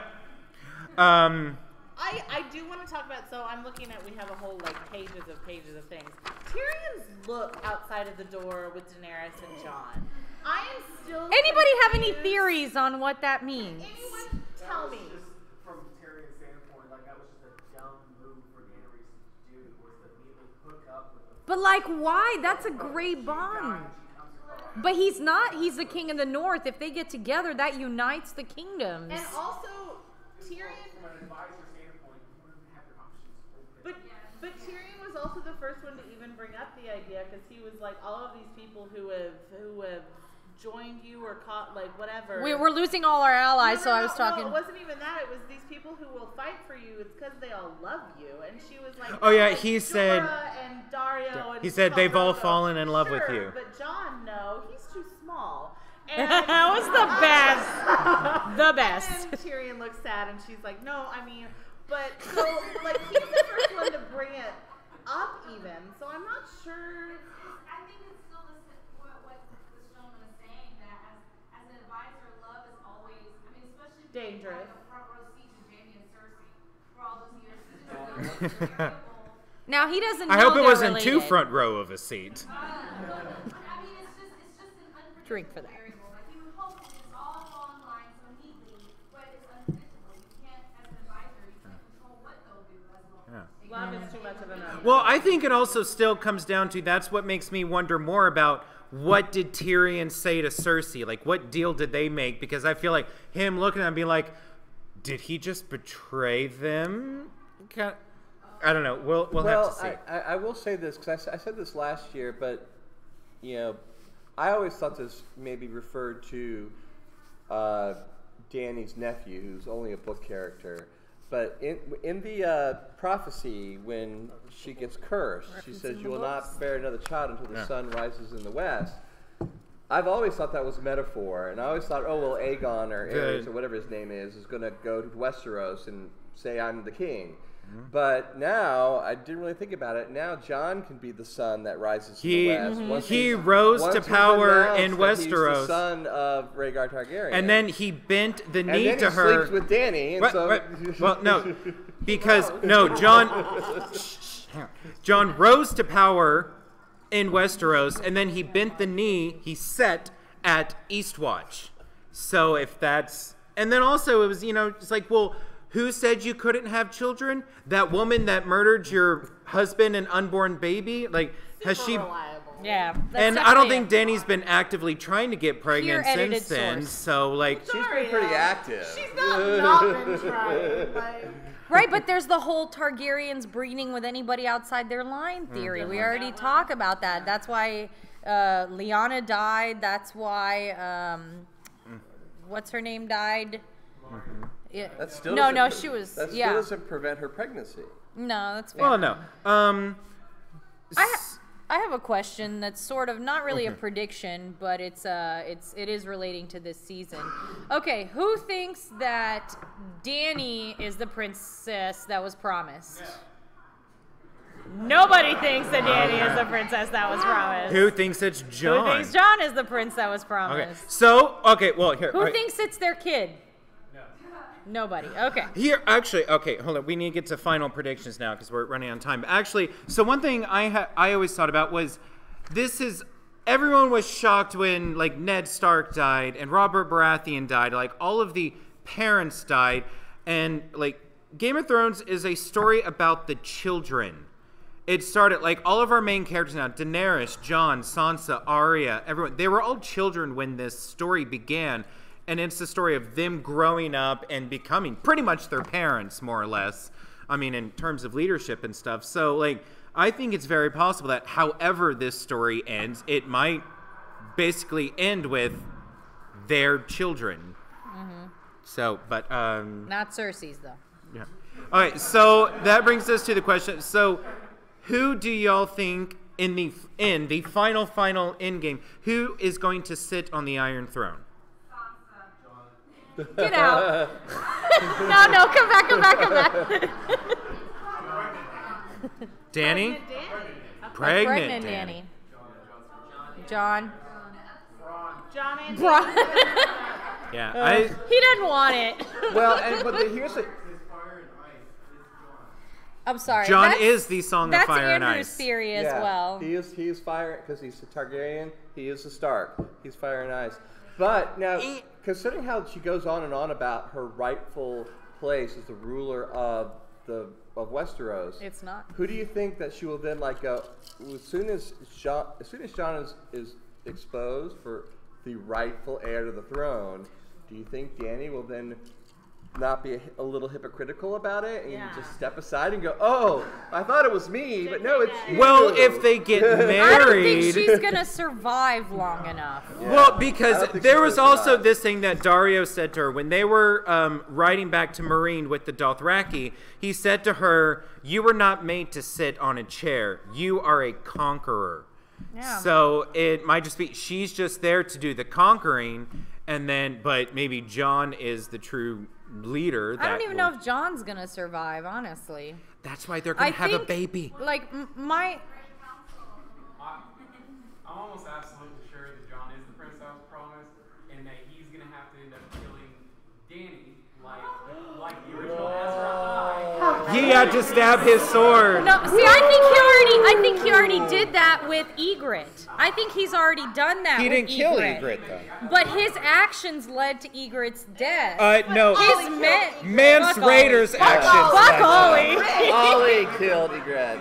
Um.
I, I do want to talk about. So I'm looking at. We have a whole like pages of pages of things. Tyrion's look outside of the door with Daenerys and Jon. I am still.
Anybody have any
confused.
theories on what that means?
Anyone tell me.
Just from Tyrion's standpoint, like that was just a dumb move for Daenerys to do, was to immediately hook up with the
But like, why? That's a great bond.
guy she comes across.
But he's not. He's the king of the north. If they get together, that unites the kingdoms.
And also, Tyrion.
From an advisor standpoint, you wouldn't have your options open.
But but Tyrion was also the first one to even bring up the idea because he was like, all of these people who have who have joined you or caught like whatever.
We, we're losing all our allies,
No,
so
no,
I was
no,
talking.
No, it wasn't even that. It was these people who will fight for you. It's because they all love you. And she was like,
Oh, yeah,
like
he said-
Jorah and Daario. And
He said they've all fallen in love with you.
But Jon, no, he's too small. And
that was the best. the best.
and Tyrion looks sad, and she's like, "No, I mean, but so like he's the first one to bring it up, even. So I'm not sure.
I think it's still the, s- what, what this gentleman is saying that as, as an advisor, love is always, I mean, especially
Dangerous.
like a front row seat to Jaime and Cersei for all those years. This is a oh. variable.
Now he doesn't.
I
know
hope it wasn't too front row of a seat.
Uh, I mean, it's just, it's just
Drink for that.
variable. Like you would hope that it's all fall in line so neatly, but it's unpredictable. You can't, as an advisor, you can't control what they'll do as well.
Love is too much of an unknown.
Well, I think it also still comes down to that's what makes me wonder more about what did Tyrion say to Cersei? Like, what deal did they make? Because I feel like him looking at him being like, did he just betray them? I don't know. We'll, we'll
well,
have to see.
I, I, I will say this because I said this last year, but you know, I always thought this maybe referred to uh, Dany's nephew, who's only a book character. But in in the uh, prophecy, when she gets cursed, she says, "You will not bear another child until the
Yeah.
sun rises in the west." I've always thought that was a metaphor, and I always thought, "Oh well, Aegon or Ares or whatever his name is is going to go to Westeros and say I'm the king."
Mm-hmm.
But now I didn't really think about it. Now Jon can be the sun that rises
He-
in the west. Once
he rose
once
to power in
that he's the
Westeros.
son of Rhaegar Targaryen.
and then he bent the
and
knee
then
to
he
her.
sleeps with Dany. And
What-
so
what- well, no, because no, Jon. Jon rose to power in Westeros, and then he bent the knee. He set at Eastwatch. So if that's, and then also it was, you know, it's like, well, Who said you couldn't have children? That woman that murdered your husband and unborn baby? Like, has she?
reliable.
Yeah. that's
And I don't think
a-
Dany's been actively trying to get pregnant since
edited
then.
source.
So, like,
She's been pretty active.
She's not not been trying. Like,
Right, but there's the whole Targaryens breeding with anybody outside their line
Mm.
theory. We already talk about that. That's why uh, Lyanna died. That's why um, what's her name died. Yeah.
That still
no,
doesn't-
no, she was.
That still
yeah.
doesn't prevent her pregnancy.
No, that's fair.
well, no. Um,
I, ha- I have a question that's sort of not really a prediction, but it's uh it's it is relating to this season. Okay, who thinks that Dany is the princess that was promised? Nobody thinks that Dany is the princess that was promised.
who thinks it's Jon?
Who thinks Jon is the prince that was promised?
Okay.
promised?
So, okay. Well, here.
Who
all right.
thinks it's their kid? Nobody. Okay.
Here, actually, okay, hold on. We need to get to final predictions now because we're running on time. Actually, so one thing I ha- I always thought about was this is everyone was shocked when like Ned Stark died and Robert Baratheon died. Like all of the parents died, and like Game of Thrones is a story about the children. It started like all of our main characters now Daenerys, Jon, Sansa, Arya, everyone. They were all children when this story began. And it's the story of them growing up and becoming pretty much their parents, more or less. I mean, in terms of leadership and stuff. So, like, I think it's very possible that however this story ends, it might basically end with their children. So, but, um,
Not Cersei's though.
yeah. All right, so that brings us to the question. So, who do y'all think in the in the final final end game, who is going to sit on the Iron Throne?
Get out. no, no, come back, come back, come back.
Dany?
Pregnant Dany.
Pregnant,
Pregnant
Dany.
Dany. Jon.
Jon and
Bronn.
Yeah, uh, I
he doesn't want it.
Well, and, but the, here's the,
I'm sorry.
Jon
that's-
is the Song of
That's
Fire and
Andrew's
Ice.
theory as
yeah,
well.
He is he is fire because he's a Targaryen. He is a Stark. He's fire and ice. But now, considering how she goes on and on about her rightful place as the ruler of the of Westeros,
It's not.
Who do you think that she will then like go as soon as Jon as soon as Jon is, is exposed for the rightful heir to the throne? Do you think Danny will then not be a, a little hypocritical about it and
Yeah.
just step aside and go, "Oh, I thought it was me, but no, it's you."
well, if they get married,
I don't think
married.
she's gonna survive long enough.
Well, because there was also
survive.
this thing that Daario said to her when they were um, riding back to Meereen with the Dothraki. He said to her, "You were not made to sit on a chair. You are a conqueror."
Yeah.
So it might just be she's just there to do the conquering, and then, but maybe Jon is the true leader.
I don't even
will-
know if Jon's gonna survive, honestly.
That's why they're gonna
I
have
think,
a baby.
Like my,
I, I'm almost absolutely sure that Jon is the prince that was promised, and that he's gonna have to end up killing Dany, like like the original Azor Ahai.
He had to stab his sword.
no, see, I think he already, I think he already did that with Ygritte. I think he's already done that.
He
with
didn't kill Ygritte though.
But his actions led to Ygritte's death.
Uh, no.
his men.
Mance
Fuck
Rayder's
Olly.
actions.
Fuck Olly.
Olly killed Egret.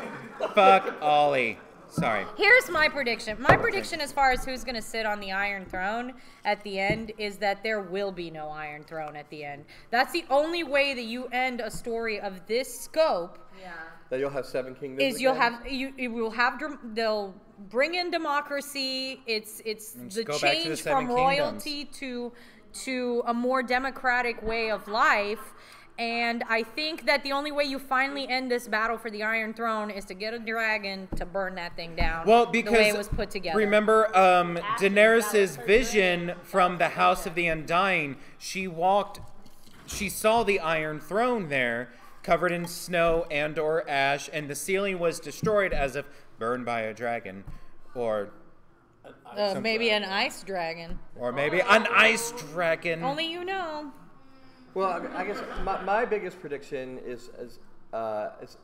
Fuck Olly. Sorry.
Here's my prediction. My prediction, as far as who's going to sit on the Iron Throne at the end, is that there will be no Iron Throne at the end. That's the only way that you end a story of this scope.
Yeah.
That you'll have seven kingdoms.
Is you'll
again?
have you, you will have they'll bring in democracy. It's it's
And just
the
go back to the
change
Seven
from royalty to to a more democratic way of life. And I think that the only way you finally end this battle for the Iron Throne is to get a dragon to burn that thing down.
Well, because
the
because
way it was put together.
remember um, Daenerys's vision from the House of the Undying. She walked, she saw the Iron Throne there, covered in snow and or ash, and the ceiling was destroyed as if burned by a dragon, or
uh, maybe an ice dragon.
or maybe an ice dragon.
Only you know.
Well, I, I guess my, my biggest prediction is, is, uh, is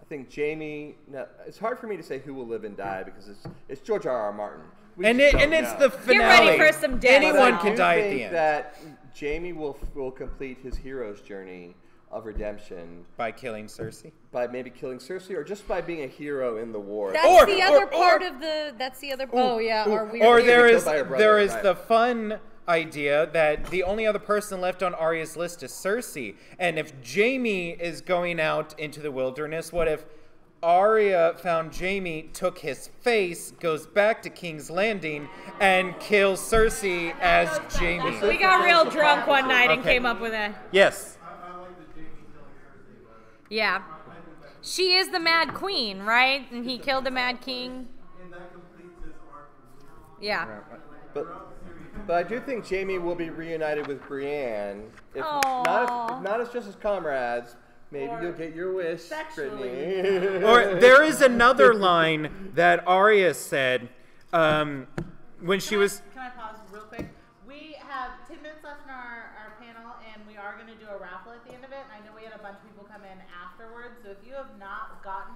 I think Jaime. No, it's hard for me to say who will live and die because it's it's George R. R. Martin. We
and it, and
don't
it's the finale.
ready for some death.
Anyone
But
can
do
die at
think
the end.
That Jaime will will complete his hero's journey of redemption
By killing Cersei.
by maybe killing Cersei or just by being a hero in the war.
That's
Or-
the
or-
other
or-
part of the. That's the other. oh yeah, or weird.
Or
Being
there
killed
is
by her brother,
there is
right.
the fun idea that the only other person left on Arya's list is Cersei. And if Jaime is going out into the wilderness, what if Arya found Jaime, took his face, goes back to King's Landing, and kills Cersei as Jaime?
we got real drunk one night and
Okay.
came up with a.
Yes.
I, I like the Jaime killing
Yeah. She is the Mad Queen, right? And he killed the Mad King.
And that completes his arc.
Yeah.
But, but I do think Jaime will be reunited with Brienne. If not,
Aw.
if not as just as comrades, maybe
Or
you'll get your wish,
sexually.
Brittany.
Or there is another line that Arya said um, when she
I-
was.
Can I pause real quick? We have 10 minutes left in our, our panel, and we are going to do a raffle at the end of it. And I know we had a bunch of people come in afterwards. So if you have not gotten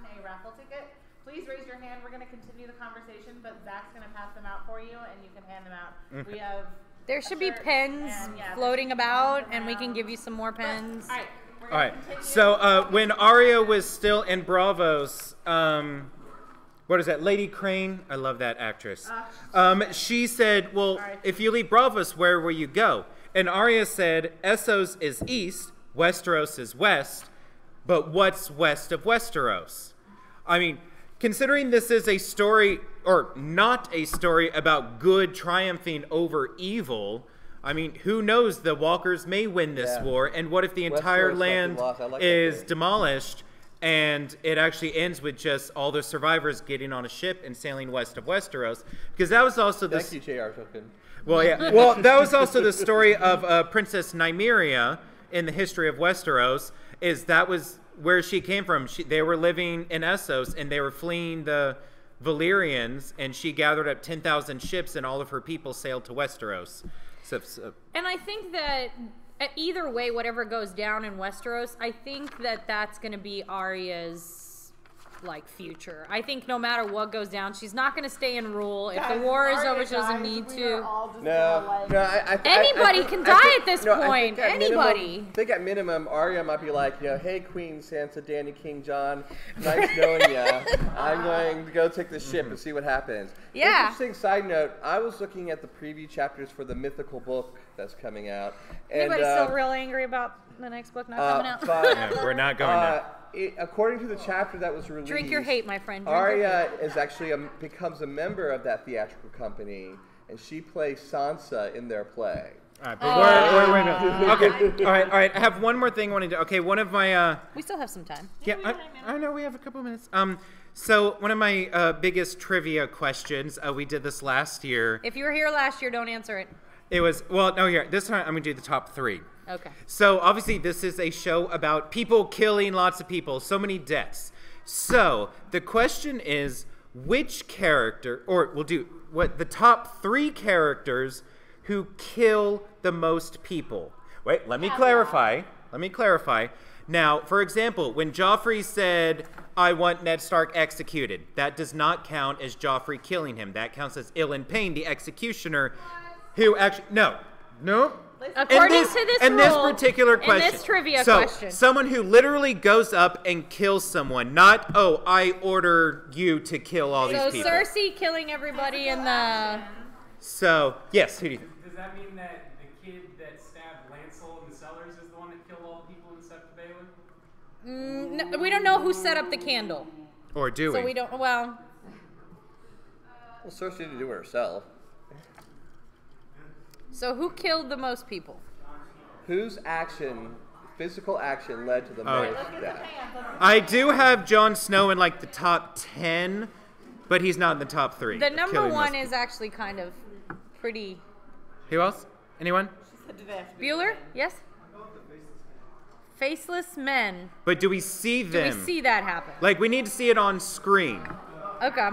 a raffle ticket, please raise your hand. We're going to continue the conversation, but Zach's going to pass them out for you, and you can hand them out. We have.
There should be
shirt
pens
and, yeah,
floating
be
about, and we can give you some more pens.
All right. We're
All
gonna
right.
continue.
So uh, when Arya was still in Braavos, um, what is that? Lady Crane. I love that actress. Um, she said, "Well,
Sorry.
if you leave Braavos, where will you go?" And Arya said, "Essos is east, Westeros is west, but what's west of Westeros?" I mean, considering this is a story or not a story about good triumphing over evil. I mean, who knows? The Walkers may win this
Yeah.
war, and what if the entire
Westeros might be
land
like
is demolished and it actually ends with just all the survivors getting on a ship and sailing west of Westeros? Because that was also the
Thank you, J.R. Tolkien.
well, yeah. Well, that was also the story of uh, Princess Nymeria in the history of Westeros. Is that was where she came from? She, they were living in Essos and they were fleeing the Valyrians, and she gathered up ten thousand ships, and all of her people sailed to Westeros. So, so
And I think that uh, either way, whatever goes down in Westeros, I think that that's going to be Arya's like future. I think no matter what goes down, she's not going to stay in rule. If
Guys,
the war is over, she doesn't need to.
are all just
No,
like,
no, I, I, I-
Anybody
I,
can
I
die
think-
at this
no, I think
point.
minimum-
Anybody.
I think at minimum, Arya might be like, you know, hey, Queen Sansa, Dany King Jon, nice knowing ya. I'm going to go take the ship and see what happens.
Yeah.
Interesting side note: I was looking at the preview chapters for the mythical book that's coming out. And,
Anybody
uh,
still real angry about the next book not
uh,
coming out?
but,
yeah, we're not going
uh,
there.
It, according to the chapter that was released,
Drink your hate, my friend. Drink your.
Arya is actually a, becomes a member of that theatrical company, and she plays Sansa in their play.
All right, but wait, wait, wait, a minute. Okay, all right, all right. I have one more thing I wanted to. Okay, one of my uh,
We still have some time.
Yeah, I, I know we have a couple minutes. Um, so one of my uh, biggest trivia questions. Uh, we did this last year.
If you were here last year, don't answer it.
It was well, no, here this time I'm gonna do the top three.
Okay.
So obviously this is a show about people killing lots of people, so many deaths. So the question is, which character, or we'll do what the top three characters who kill the most people. Wait, let me clarify. Let me clarify. Now, for example, when Joffrey said, I want Ned Stark executed, that does not count as Joffrey killing him. That counts as Ilyn Payne, the executioner, who actually. No. No.
According
this,
to this
in this
rule,
particular
in
question,
this trivia
so
question.
someone who literally goes up and kills someone, not oh, I order you to kill all
So
these people.
So Cersei killing everybody in the.
So yes, who do you think?
Does that mean that the kid that stabbed Lancel in the cellars is the one that killed all the people in Septa Bailey?
Mm, no, we don't know who set up the candle,
Or do
so
we?
we don't. Well,
Well, Cersei didn't do it herself.
So who killed the most people?
Whose action, physical action, led to the
Oh,
most
Let's the
death?
I do have Jon Snow in like the top ten, but he's not in the top three.
The number
killing
one
most-
is actually kind of pretty.
Who else? Anyone?
do they have to be
Bueller, yes. Faceless men.
But do we see
Do
them?
we see that happen?
Like we need to see it on screen.
Okay.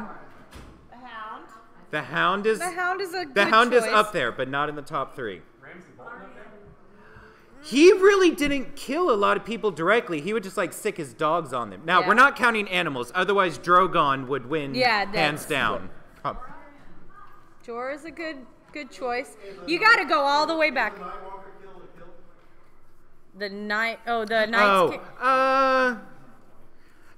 The Hound.
Is
The Hound is a good
the Hound is up there, but not in the top three.
Ramsay Bolton up there?
He really didn't kill a lot of people directly. He would just like sick his dogs on them. Now
Yeah.
we're not counting animals, otherwise Drogon would win
Yeah,
hands
that's-
down. Oh,
Jor is a good good choice. You got to go all the way back. The night. Oh, the Knights.
Oh,
Ki-
uh,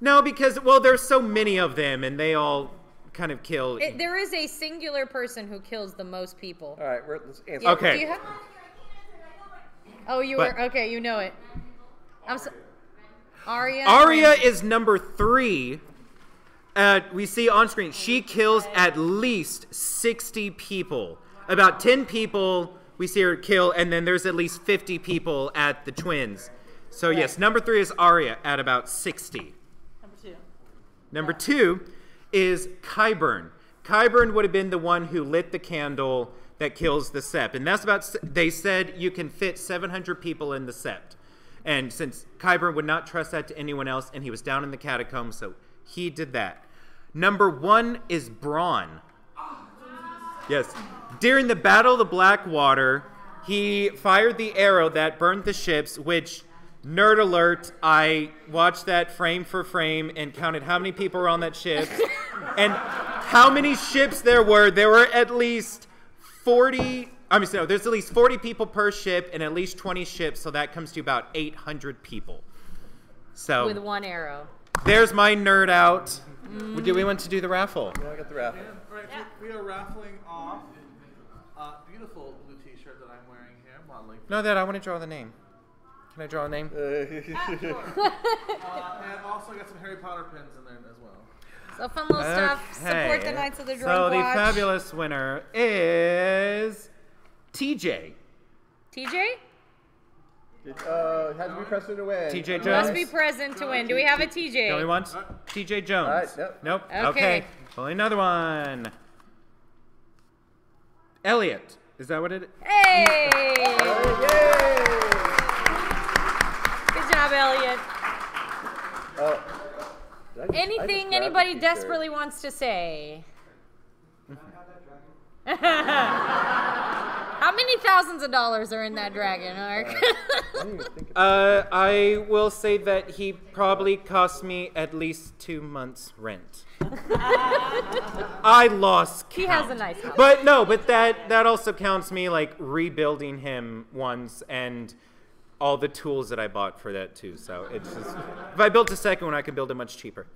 no, because well, there's so many of them, and they all kind of kill.
It, there is a singular person who kills the most people.
All right, we're, let's answer.
Yeah,
Okay.
do you have- oh, you
But-
were okay. You know it. I'm so. Arya.
Arya is number three. Uh, we see on screen she kills at least 60 people. About 10 people we see her kill, and then there's at least 50 people at the twins. So, yes, number three is Arya at about 60.
Number two.
Number two is Qyburn. Qyburn would have been the one who lit the candle that kills the sept. And that's about, they said you can fit 700 people in the sept. And since Qyburn would not trust that to anyone else, and he was down in the catacombs, so he did that. Number one is Bronn. Yes. During the Battle of the Blackwater, he fired the arrow that burned the ships, which, nerd alert, I watched that frame for frame and counted how many people were on that ship and how many ships there were. There were at least 40, I mean, no, there's at least 40 people per ship and at least 20 ships, so that comes to about 800 people. So
with one arrow.
there's my nerd out. Mm. Do we want to do the raffle?
I got the raffle.
Right, we we are raffling off a beautiful blue T-shirt that I'm wearing here, modeling.
No, that I want to draw the name. Can I draw a name?
Uh, and also got some Harry Potter pins in there as well.
So fun little stuff. Support the Knights of the Drunk
So the
Watch.
fabulous winner is TJ.
TJ
uh, it has to be present to win.
TJ Jones.
must be present to win. Do we have a TJ?
Going once. TJ Jones.
All right, nope.
Nope.
Okay.
Okay. Pulling another one. Elliot. Is that what it is?
Hey!
Yay!
Good job, Elliot.
Oh. Did I just-
Anything anybody
the t-shirt.
desperately wants to say? How many thousands of dollars are in that dragon, Ark?
I didn't even think of
Uh, I will say that he probably cost me at least two months' rent. I lost
he has a nice house.
But no, but that that also counts me like rebuilding him once and all the tools that I bought for that too. So it's just if I built a second one, I could build it much cheaper.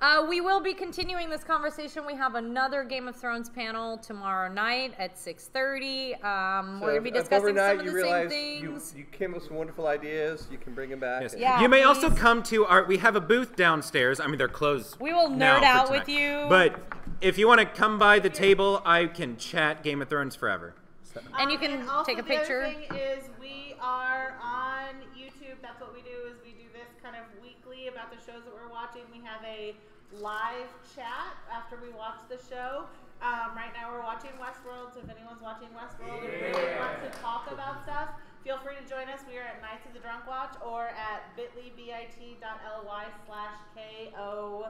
Uh, we will be continuing this conversation. We have another Game of Thrones panel tomorrow night at 6.30. Um,
So
we're going to be discussing
overnight
some of
you
the same things.
You, you came up with some wonderful ideas. You can bring them back.
Yes.
Yeah,
you may also come to our. We have a booth downstairs. I mean, they're closed.
We will nerd
for
out with you.
But if you want to come by the table, I can chat Game of Thrones forever. So-
And you
Um,
can
also
take a
the other
picture.
thing is we are on YouTube. That's what we do. Is we do this kind of weekly about the shows that we're watching. We have a live chat after we watch the show. Um, right now we're watching Westworld. So if anyone's watching Westworld and really wants to talk about stuff, feel free to join us. We are at Knights of the Drunk Watch or at bit.ly bit.ly slash ko.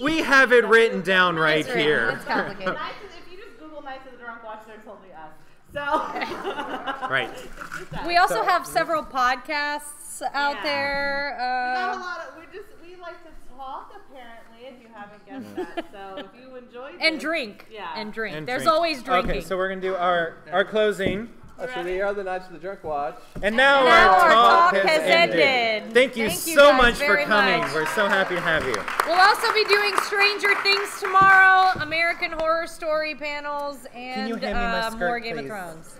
We have it written down right here.
It's complicated.
Knights if you just Google Knights of the Drunk Watch, there's only us. So
Right.
It's just us.
We also have several podcasts out
Yeah.
there.
We got a
Uh,
lot of. We just we like to talk. Apparently, if you haven't guessed that. So if you enjoy
and
this-
drink.
Yeah.
And drink.
And
There's
drink.
always drinking.
Okay, so we're gonna do our our closing,
so they are the Knights of the Drunk Watch.
and now,
now
our,
our
talk,
talk
has,
has
ended.
ended.
Thank you
Thank
so
guys
much for coming.
much.
We're so happy to have you.
We'll also be doing Stranger Things tomorrow, American Horror Story panels, and
you hand me my
uh,
skirt,
more Game
please?
of Thrones.